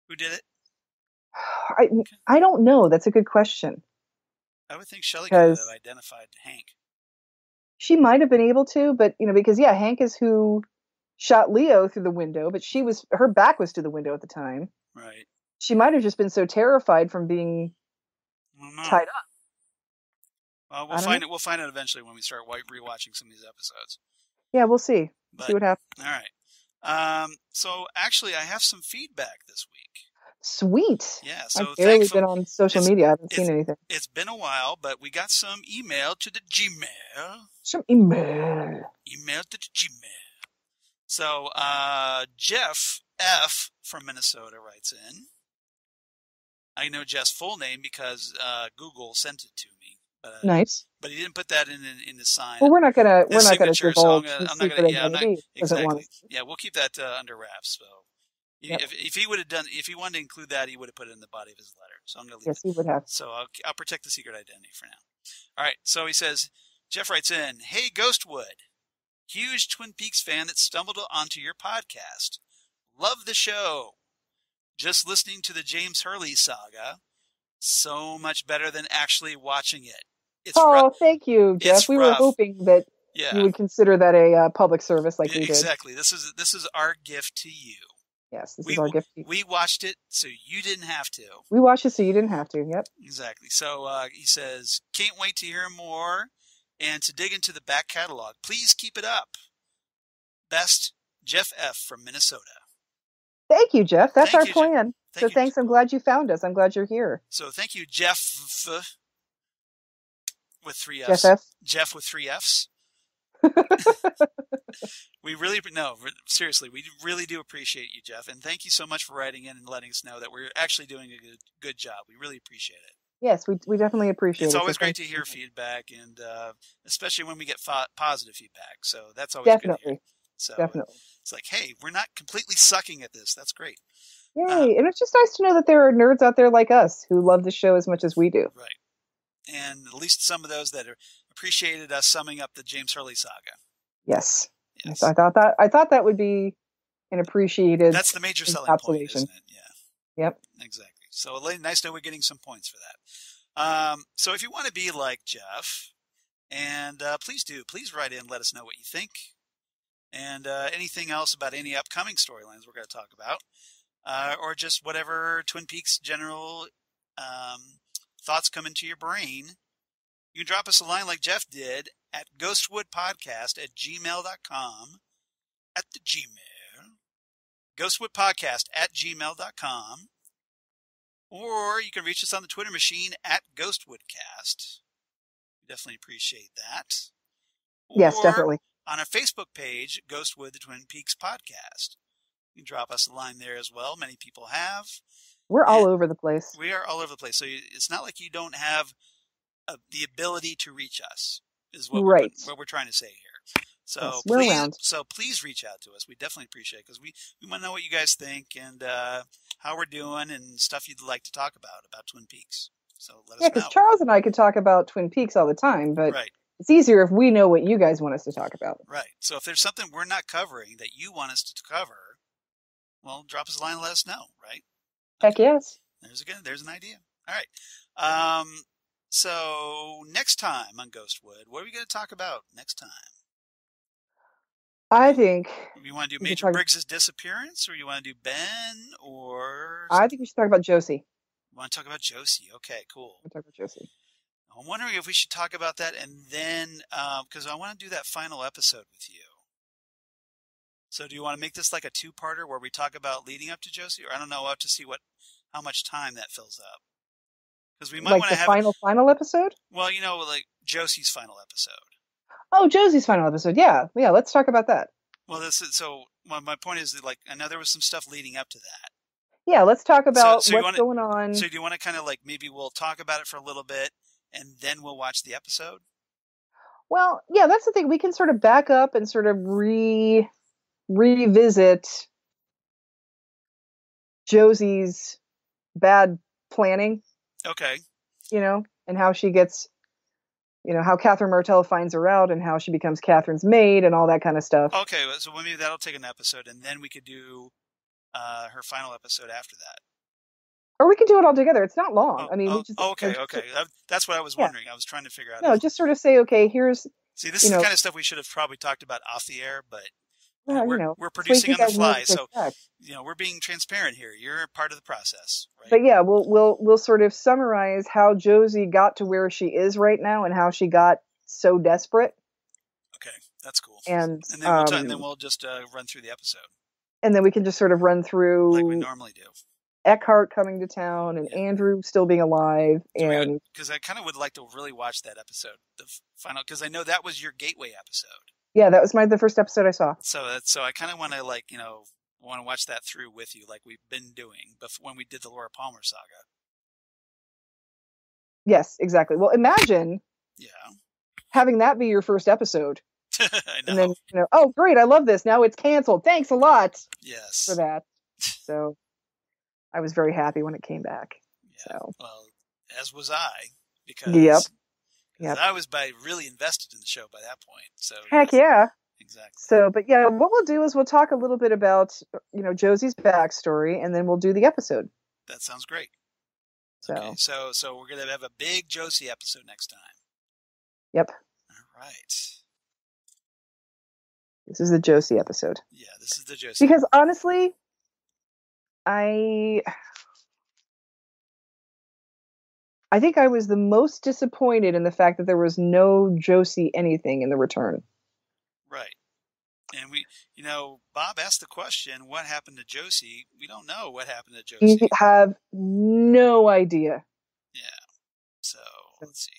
who did it? I, I don't know. That's a good question. I would think Shelley could have identified Hank. She might have been able to, but you know, because yeah, Hank is who shot Leo through the window, but she was her back was to the window at the time. Right. She might have just been so terrified from being I don't know. tied up. Well, we'll find know. it. We'll find out eventually when we start rewatching some of these episodes. Yeah, we'll see. But see what happens. all right. Um, so actually, I have some feedback this week. Sweet. Yeah. So I've barely been on social it's- media. I haven't seen anything. it's been a while, but we got some email to the Gmail. Some email. Email to the Gmail. So uh, Jeff F from Minnesota writes in. I know Jeff's full name because uh, Google sent it to me, but, uh, Nice. but he didn't put that in in, in the sign. Well, we're not gonna we're not gonna signature, so I'm divulge gonna- I'm not gonna- yeah, I'm not- identity. Doesn't want exactly. Yeah, we'll keep that uh, under wraps. So, Yep. if if he would have done, if he wanted to include that, he would have put it in the body of his letter. So I'm going to leave Yes, he would have. so I'll, I'll protect the secret identity for now. All right. So he says, Jeff writes in, Hey, Ghostwood, huge Twin Peaks fan that stumbled onto your podcast. Love the show. Just listening to the James Hurley saga. So much better than actually watching it. It's oh, rough. thank you, Jeff. It's we were hoping that Yeah. you would consider that a uh, public service like Yeah, we did. exactly. This is this is our gift to you. Yes, this We is our gift. to you. We watched it so you didn't have to. We watched it so you didn't have to. Yep. Exactly. So uh, he says, can't wait to hear more and to dig into the back catalog. Please keep it up. Best, Jeff F. from Minnesota. Thank you, Jeff. That's Thank our you, Jeff. plan. Thank so you. thanks. I'm glad you found us. I'm glad you're here. So thank you, Jeff, with three Jeff F's. F. Jeff with three F's. we really no seriously we really do appreciate you jeff and thank you so much for writing in and letting us know that we're actually doing a good, good job we really appreciate it Yes, we we definitely appreciate it's it. It's always So great to hear feedback and uh, especially when we get positive feedback so that's always good to hear. Definitely, so definitely. it's like hey we're not completely sucking at this that's great Yay! Uh, and it's just nice to know that there are nerds out there like us who love the show as much as we do. right and at least some of those that are appreciated us summing up the james hurley saga Yes. yes I thought that I thought that would be an appreciated. that's the major selling point isn't it yeah Yep. Exactly. So Elaine, nice to know we're getting some points for that. Um, so if you want to be like Jeff, and uh, please do, please write in, let us know what you think, and uh, anything else about any upcoming storylines we're going to talk about, uh, or just whatever Twin Peaks general um, thoughts come into your brain. You can drop us a line like Jeff did at ghostwoodpodcast at gmail.com at the Gmail. Ghostwoodpodcast at gmail.com. Or you can reach us on the Twitter machine at GhostwoodCast. We definitely appreciate that. yes, Or definitely. On our Facebook page, Ghostwood the Twin Peaks Podcast. You can drop us a line there as well. Many people have. We're all over the place. We are all over the place. So it's not like you don't have uh, the ability to reach us, is what, we're, Right. what we're trying to say here. So Yes, please, so please reach out to us. We definitely appreciate it because we, we want to know what you guys think and uh, how we're doing and stuff you'd like to talk about about Twin Peaks. So let Yeah, us because. Charles and I could talk about Twin Peaks all the time, but right, it's easier if we know what you guys want us to talk about. right. So if there's something we're not covering that you want us to cover, well, drop us a line and let us know. Right. Heck yes. There's again. There's an idea. All right. Um. So next time on Ghostwood, what are we going to talk about next time? I think You want to do Major Briggs's disappearance, or you want to do Ben, or I think we should talk about Josie. you want to talk about Josie? Okay, cool. We'll talk about Josie. I'm wondering if we should talk about that and then uh, because I want to do that final episode with you. So do you want to make this like a two-parter where we talk about leading up to Josie, or I don't know, we'll have to see what how much time that fills up. Because we might Like want to have final final episode. well, you know, like Josie's final episode. Oh, Josie's final episode. Yeah, yeah. Let's talk about that. Well, this is so. My, my point is that like I know there was some stuff leading up to that. Yeah, let's talk about so you what's wanna- going on. So do you want to kind of like maybe we'll talk about it for a little bit and then we'll watch the episode? Well, yeah, that's the thing. We can sort of back up and sort of re revisit Josie's bad planning, Okay. you know, and how she gets, you know, how Catherine Martell finds her out and how she becomes Catherine's maid and all that kind of stuff. Okay. So maybe that'll take an episode and then we could do uh, her final episode after that. Or we can do it all together. It's not long. Oh, I mean, oh, we just okay, just- okay. That's what I was Yeah. wondering. I was trying to figure out. No, if- just sort of say, okay, here's, see, this is the kind of stuff we should have probably talked about off the air, but uh, well, we're, you know, we're producing on the know fly, so you know we're being transparent here. You're part of the process, right? But yeah, we'll we'll we'll sort of summarize how Josie got to where she is right now and how she got so desperate, okay, that's cool. and And then we'll, t- um, and then we'll just uh, run through the episode and then we can just sort of run through like we normally do. Eckhardt coming to town and Yeah. Andrew still being alive, and because I kind of would like to really watch that episode, the final, because I know that was your gateway episode. yeah, that was my the first episode I saw. So that's so I kind of want to like you know want to watch that through with you, like we've been doing before when we did the Laura Palmer saga. Yes, exactly. Well, imagine Yeah, having that be your first episode, I know. and then you know, oh great, I love this. Now it's canceled. Thanks a lot yes. for that. So I was very happy when it came back. Yeah. So Well, as was I, because Yep. Yep. I was by really invested in the show by that point. So heck yeah. exactly. So, but yeah, what we'll do is we'll talk a little bit about you know Josie's backstory, and then we'll do the episode. That sounds great. So Okay, so so we're gonna have a big Josie episode next time. Yep. All right. this is the Josie episode. Yeah, this is the Josie. Because honestly, I I think I was the most disappointed in the fact that there was no Josie anything in the return. Right. And we, you know, Bob asked the question, "What happened to Josie?" We don't know what happened to Josie. have no idea. Yeah. So let's see.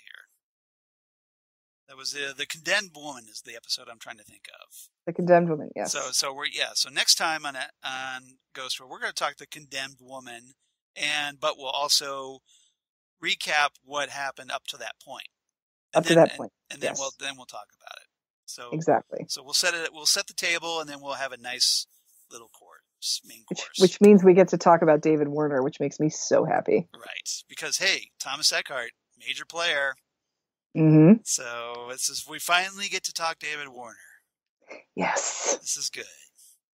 That was the the condemned woman is the episode I'm trying to think of. The condemned woman, yes. So so we're yeah. So next time on a, on Ghostwood, we're going to talk the condemned woman, and but we'll also recap what happened up to that point. And Up to that and- point, and then yes. we'll then we'll talk about it. So exactly. so we'll set it. We'll set the table, and then we'll have a nice little course, main Which, course. which means we get to talk about David Warner, which makes me so happy. right, because hey, Thomas Eckhardt, major player. Hmm So this is we finally get to talk David Warner. Yes, This is good.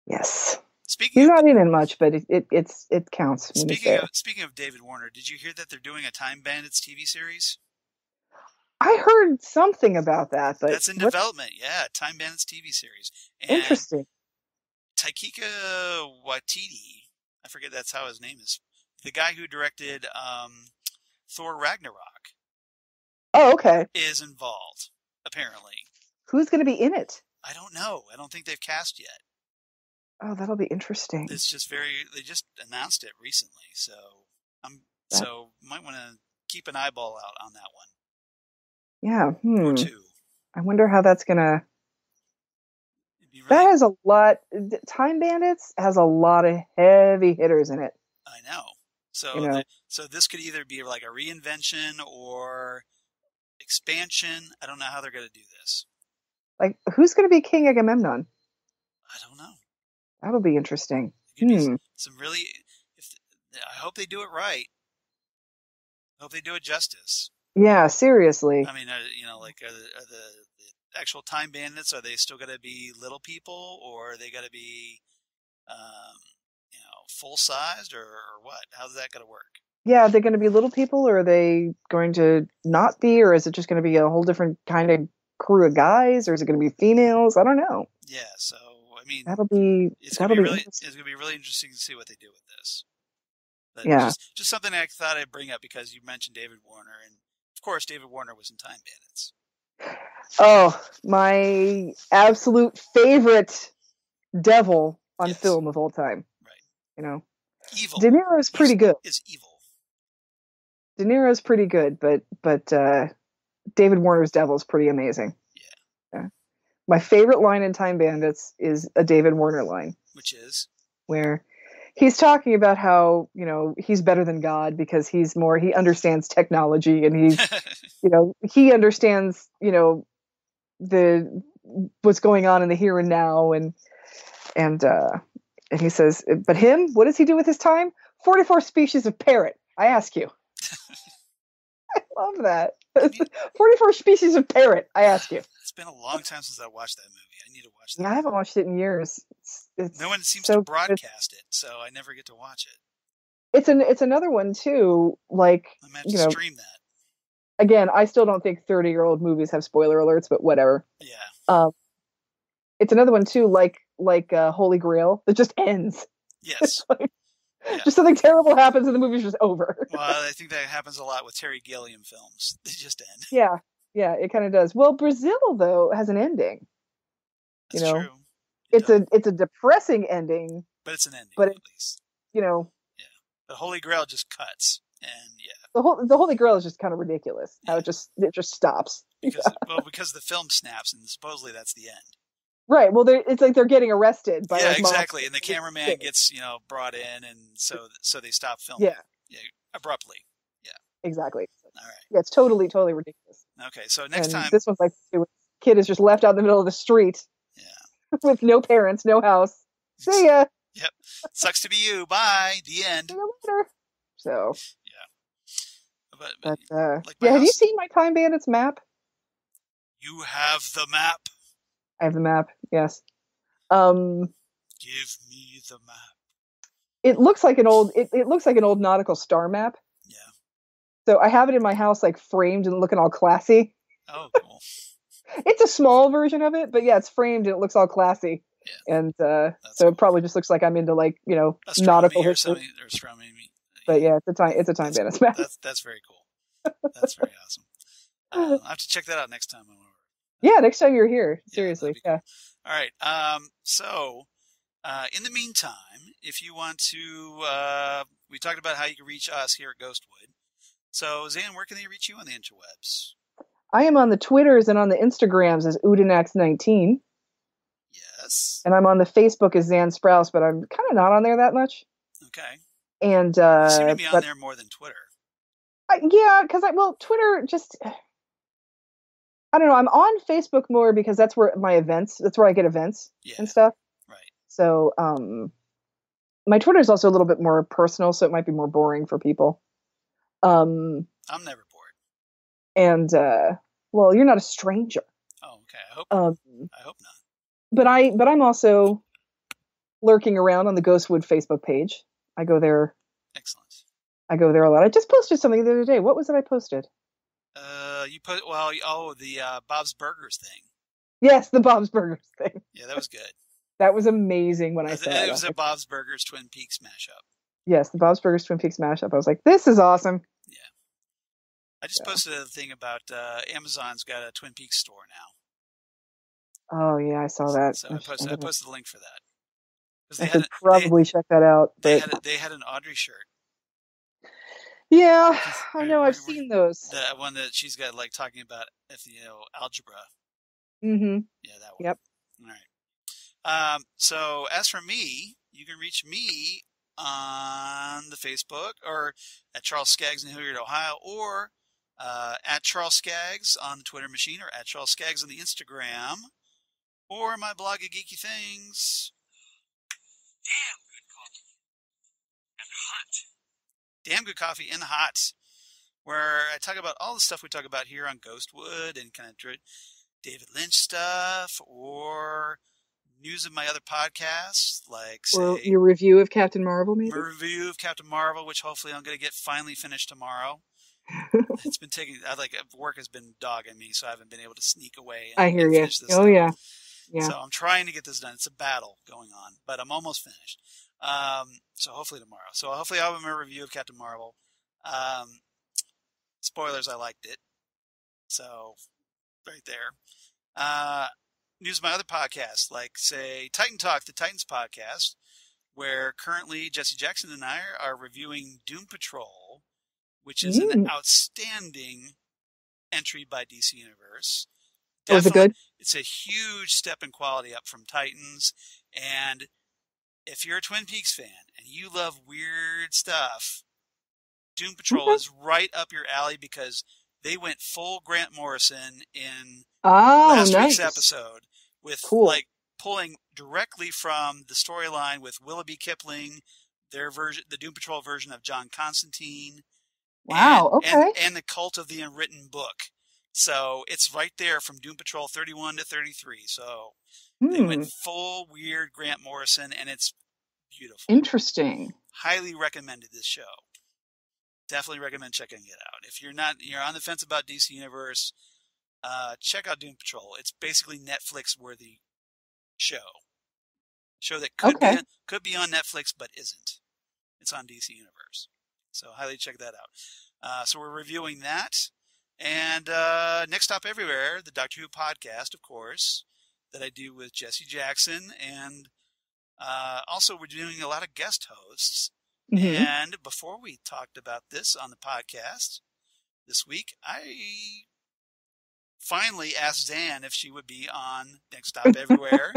yes. Speaking He's of, not in it much, but it, it it's it counts. Speaking of speaking of David Warner, did you hear that they're doing a Time Bandits TV series? I heard something about that, but That's in what- development. Yeah, Time Bandits TV series. And interesting. Taika Waititi, I forget that's how his name is. The guy who directed um, Thor Ragnarok Oh, okay. is involved. Apparently, Who's going to be in it? I don't know. I don't think they've cast yet. Oh, that'll be interesting. It's just very. They just announced it recently, so I'm. That- So might want to keep an eyeball out on that one Yeah. or Hmm. two. I wonder how that's gonna. It'd That has a lot. Time Bandits has a lot of heavy hitters in it. I know. So you know. the- so this could either be like a reinvention or expansion. I don't know how they're going to do this. Like, who's going to be King Agamemnon? I don't know. That'll be interesting. Hmm. s- some really. If I hope they do it right. I hope they do it justice. Yeah, seriously. I mean, are, you know, like are the, are the, the actual time bandits? Are they still going to be little people, or are they going to be, um, you know, full sized, or, or what? How's that going to work? Yeah, are they going to be little people, or are they going to not be, or is it just going to be a whole different kind of crew of guys, or is it going to be females? I don't know. Yeah. So I mean, that'll be it's that'll gonna be be really interesting. it's gonna be really interesting to see what they do with this. But Yeah. just, just something I thought I'd bring up because you mentioned David Warner, and of course David Warner was in Time Bandits. Oh, my absolute favorite devil on Yes. film of all time. Right. You know, Evil De Niro's pretty good. is evil. De Niro's pretty good, but but uh, David Warner's devil is pretty amazing. Yeah. Yeah. My favorite line in Time Bandits is a David Warner line Which is where he's talking about how you know he's better than God because he's more he understands technology and he's you know he understands you know the what's going on in the here and now and and uh and he says but him what does he do with his time 44 species of parrot i ask you love that 44 species of parrot i ask you it's been a long time since I watched that movie. I need to watch that. yeah i haven't watched it in years it's, it's no one seems so to broadcast it, so I never get to watch it. it's an it's another one too like I'm gonna you know stream that. again i still don't think 30 year old movies have spoiler alerts but whatever Yeah. um it's another one too like like uh, holy grail that just ends Yes. like. Just something terrible happens and the movie's just over well, I think that happens a lot with Terry Gilliam films. They just end. yeah yeah it kind of does well brazil though has an ending That's know, true. It it's a it's a depressing ending but it's an ending but at least. you know The Holy Grail just cuts, and yeah, the whole the holy grail is just kind of ridiculous how it just it just stops because well, because the film snaps, and supposedly that's the end. Right well they're it's like they're getting arrested by yeah, like, exactly. And the cameraman gets you know brought in, and so so they stop filming. yeah abruptly. Yeah. Exactly All right. yeah it's totally totally ridiculous Okay. So next and time, this one's like the kid is just left out in the middle of the street yeah, with no parents no house see ya Yep. sucks to be you. Bye. The end. see you later so But, but but uh Like yeah have you seen my time bandits map you have the map. I have the map yes um Give me the map. it looks like an old it, it looks like an old nautical star map Yeah. so i have it in my house like framed and looking all classy Oh, cool. it's a small version of it but yeah it's framed and it looks all classy Yeah. and uh so cool. it probably just looks like i'm into like you know Astronomy nautical or history or astronomy. but yeah it's a time it's a time That's- bandits map That's that's very cool. That's very awesome. Uh, I have to check that out next time. Yeah next time you're here seriously yeah All right. Um, so, uh, in the meantime, if you want to, uh, we talked about how you can reach us here at Ghostwood. So, Xan, where can they reach you on the interwebs? i am on the twitters and on the instagrams as udinax19 Yes. and i'm on the facebook as Xan Sprouse but i'm kind of not on there that much Okay. and You uh seem to be on but there more than Twitter. I, yeah, because I well, Twitter just I don't know. I'm on Facebook more because that's where my events. That's where I get events Yeah. and stuff. Right. So, um, my Twitter is also a little bit more personal, so it might be more boring for people. Um, I'm never bored. and uh, well, you're not a stranger. Oh, okay. I hope. Um, I hope not. but I but I'm also lurking around on the Ghostwood Facebook page. I go there. Excellent. I go there a lot. I just posted something the other day. What was it I posted? Uh, you put well. Oh, the uh, Bob's Burgers thing. Yes, the Bob's Burgers thing. Yeah, that was good. That was amazing when I saw it. it was a Bob's Burgers Twin Peaks mashup. yes, the Bob's Burgers Twin Peaks mashup. I was like, this is awesome. Yeah, I just Yeah. posted a thing about uh, Amazon's got a Twin Peaks store now. Oh yeah, I saw that. So I posted, I posted the link for that. I they could had, probably check that out. they, they had a, they had an Audrey shirt. Yeah, I know. I've seen those. The one that she's got like talking about know algebra. hmm Yeah, that one. Yep. All right. Um, so as for me, you can reach me on the Facebook or at Charles Skaggs in Hilliard, Ohio, or uh, at Charles Skaggs on the Twitter machine, or at Charles Skaggs on the Instagram, or my blog at Geeky Things. Damn good coffee and hot. Damn good coffee in the hot. Where I talk about all the stuff we talk about here on Ghostwood and kind of David Lynch stuff or news of my other podcasts, like Or say your review of Captain Marvel, maybe. my review of Captain Marvel, which hopefully I'm going to get finally finished tomorrow. it's been taking I like work has been dogging me, so I haven't been able to sneak away. And, I hear you. this Oh stuff. yeah, Yeah. So I'm trying to get this done. It's a battle going on, but I'm almost finished. Um, so hopefully tomorrow. So hopefully I'll have my review of Captain Marvel. Um, spoilers, I liked it. So right there. Uh, news of my other podcasts, like say Titan Talk, the Titans podcast, where currently Jesse Jackson and I are reviewing Doom Patrol, which is an Mm. outstanding entry by DC Universe. Oh, is it good? It's a huge step in quality up from Titans, and if you're a Twin Peaks fan and you love weird stuff, Doom Patrol Okay. is right up your alley because they went full Grant Morrison in Oh, last nice. week's episode with Cool. like pulling directly from the storyline with Willoughby Kipling, their version, the Doom Patrol version of John Constantine. Wow. and, okay. And, and the Cult of the Unwritten Book. So it's right there from Doom Patrol 31 to 33. So they Hmm. went full weird Grant Morrison, and it's beautiful. Interesting. Highly recommended this show. Definitely recommend checking it out. If you're not you're on the fence about DC Universe, uh, check out Doom Patrol. It's basically Netflix worthy show. Show that could Okay. be on, could be on Netflix but isn't. It's on DC Universe. So highly check that out. Uh, so we're reviewing that. And uh, next stop everywhere, the Doctor Who podcast, of course, that I do with Jesse Jackson, and uh, also we're doing a lot of guest hosts. Mhm. And before we talked about this on the podcast this week, I finally asked Xan if she would be on Next Stop Everywhere,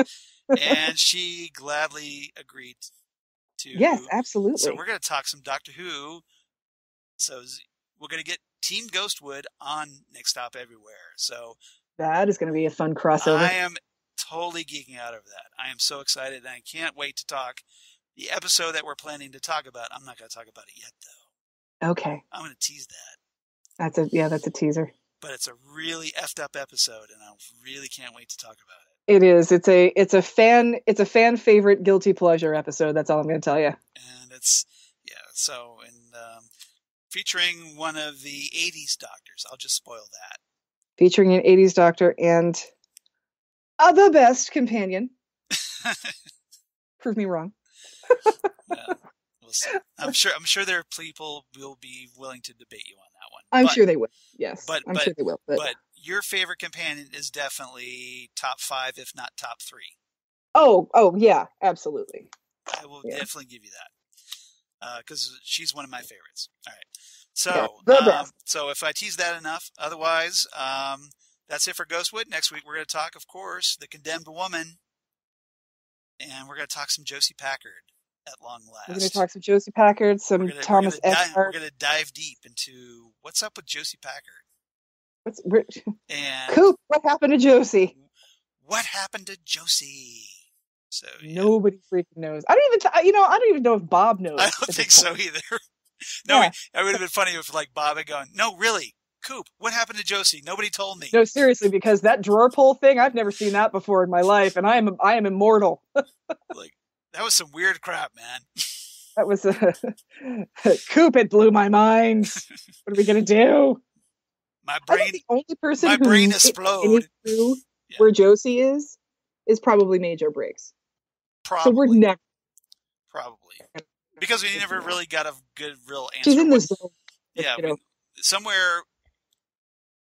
and she gladly agreed to. Yes, absolutely. So we're going to talk some Doctor Who. So we're going to get Team Ghostwood on Next Stop Everywhere. So that is going to be a fun crossover. I am totally geeking out over that. I am so excited, and I can't wait to talk the episode that we're planning to talk about. I'm not going to talk about it yet, though. okay. I'm going to tease that. That's a yeah. That's a teaser. But it's a really effed up episode, and I really can't wait to talk about it. It is. It's a. It's a fan. It's a fan favorite guilty pleasure episode. That's all I'm going to tell you. And it's yeah. So and um, featuring one of the '80s doctors. I'll just spoil that. Featuring an '80s doctor and uh, the best companion. Prove me wrong. Yeah, we'll see. I'm sure. I'm sure there are people will be willing to debate you on that one. I'm But- sure they will. Yes, but- I'm but- sure they will. But, But your favorite companion is definitely top five, if not top three. oh, oh yeah, absolutely. I will Yeah. definitely give you that because she's one of my favorites. All right, so Yeah, um, so if I tease that enough, otherwise, um, that's it for Ghostwood. Next week we're going to talk, of course, the Condemned Woman, and we're going to talk some Josie Packard at long last. We're going to talk some Josie Packard, some gonna- we're Thomas gonna dive- We're going to dive deep into what's up with Josie Packard What's and Coop? What happened to Josie? what happened to Josie. So yeah. Nobody freaking knows. I don't even. Th- you know, I don't even know if Bob knows. I don't think so either. no, Yeah. it, it would have been funny if like Bob had gone, "No, really, Coop, what happened to Josie? Nobody told me." No, seriously, because that drawer pull thing, I've never seen that before in my life, and I am I am immortal. Like that was some weird crap, man. That was uh, a Coop. It blew my mind. What are we gonna do? My brain, the only person my brain kn- explode. any Yeah. where Josie is is probably Major Briggs. probably, So we're never. probably because we never really got a good, real answer. She's in what- this zone. yeah, you know. we- somewhere.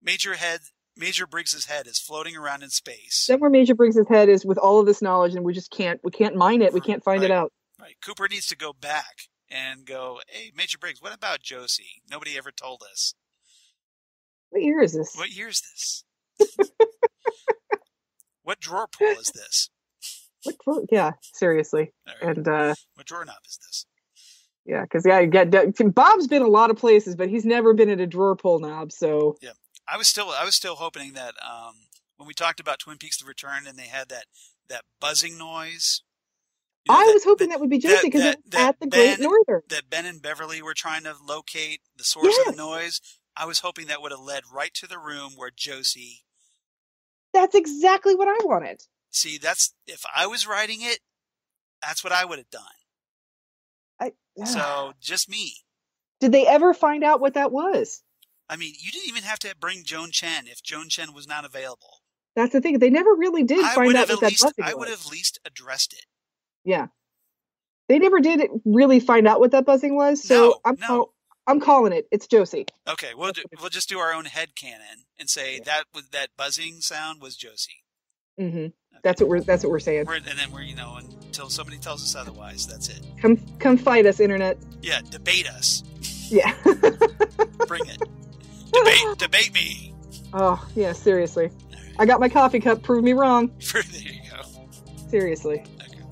Major head, Major Briggs's head is floating around in space. Somewhere Major Briggs's head is with all of this knowledge, and we just can't we can't mine it. We can't find it out. Right. Cooper needs to go back and go, "Hey, Major Briggs, what about Josie? Nobody ever told us." What year is this? What year is this? what drawer pull is this? What drawer- yeah, seriously. Right. And uh What drawer knob is this? yeah, because yeah, Bob's been a lot of places, but he's never been at a drawer pull knob. So I was still I was still hoping that um, when we talked about Twin Peaks: The Return and they had that that buzzing noise. you know, I that- was hoping that, would be Josie because that- it was that at the Great Northern. that Ben and Beverly were trying to locate the source of the noise. I was hoping that would have led right to the room where Josie. That's exactly what I wanted. See, that's if I was writing it, that's what I would have done. I So just me. did they ever find out what that was? I mean, you didn't even have to bring Joan Chen if Joan Chen was not available. That's the thing. They never really did I find out what at that least buzzing I was. would have at least addressed it. Yeah. They never did really find out what that buzzing was, so No, I'm no. call- I'm calling it. It's Josie. Okay, we'll do, we'll just do our own head canon and say Yeah. that was that buzzing sound was Josie. hmm That's what we're that's what we're saying. We're, and then we're you know until somebody tells us otherwise. That's it. Come come fight us, internet. Yeah, debate us. Yeah. Bring it. Debate debate me. oh yeah, seriously. I got my coffee cup. Prove me wrong. there you go. Seriously. Okay.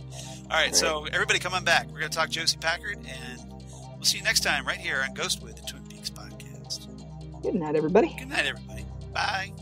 All right, so everybody come on back. We're going to talk Josie Packard, and we'll see you next time right here on Ghostwood, the Twin Peaks podcast. Good night, everybody. Good night, everybody. Bye.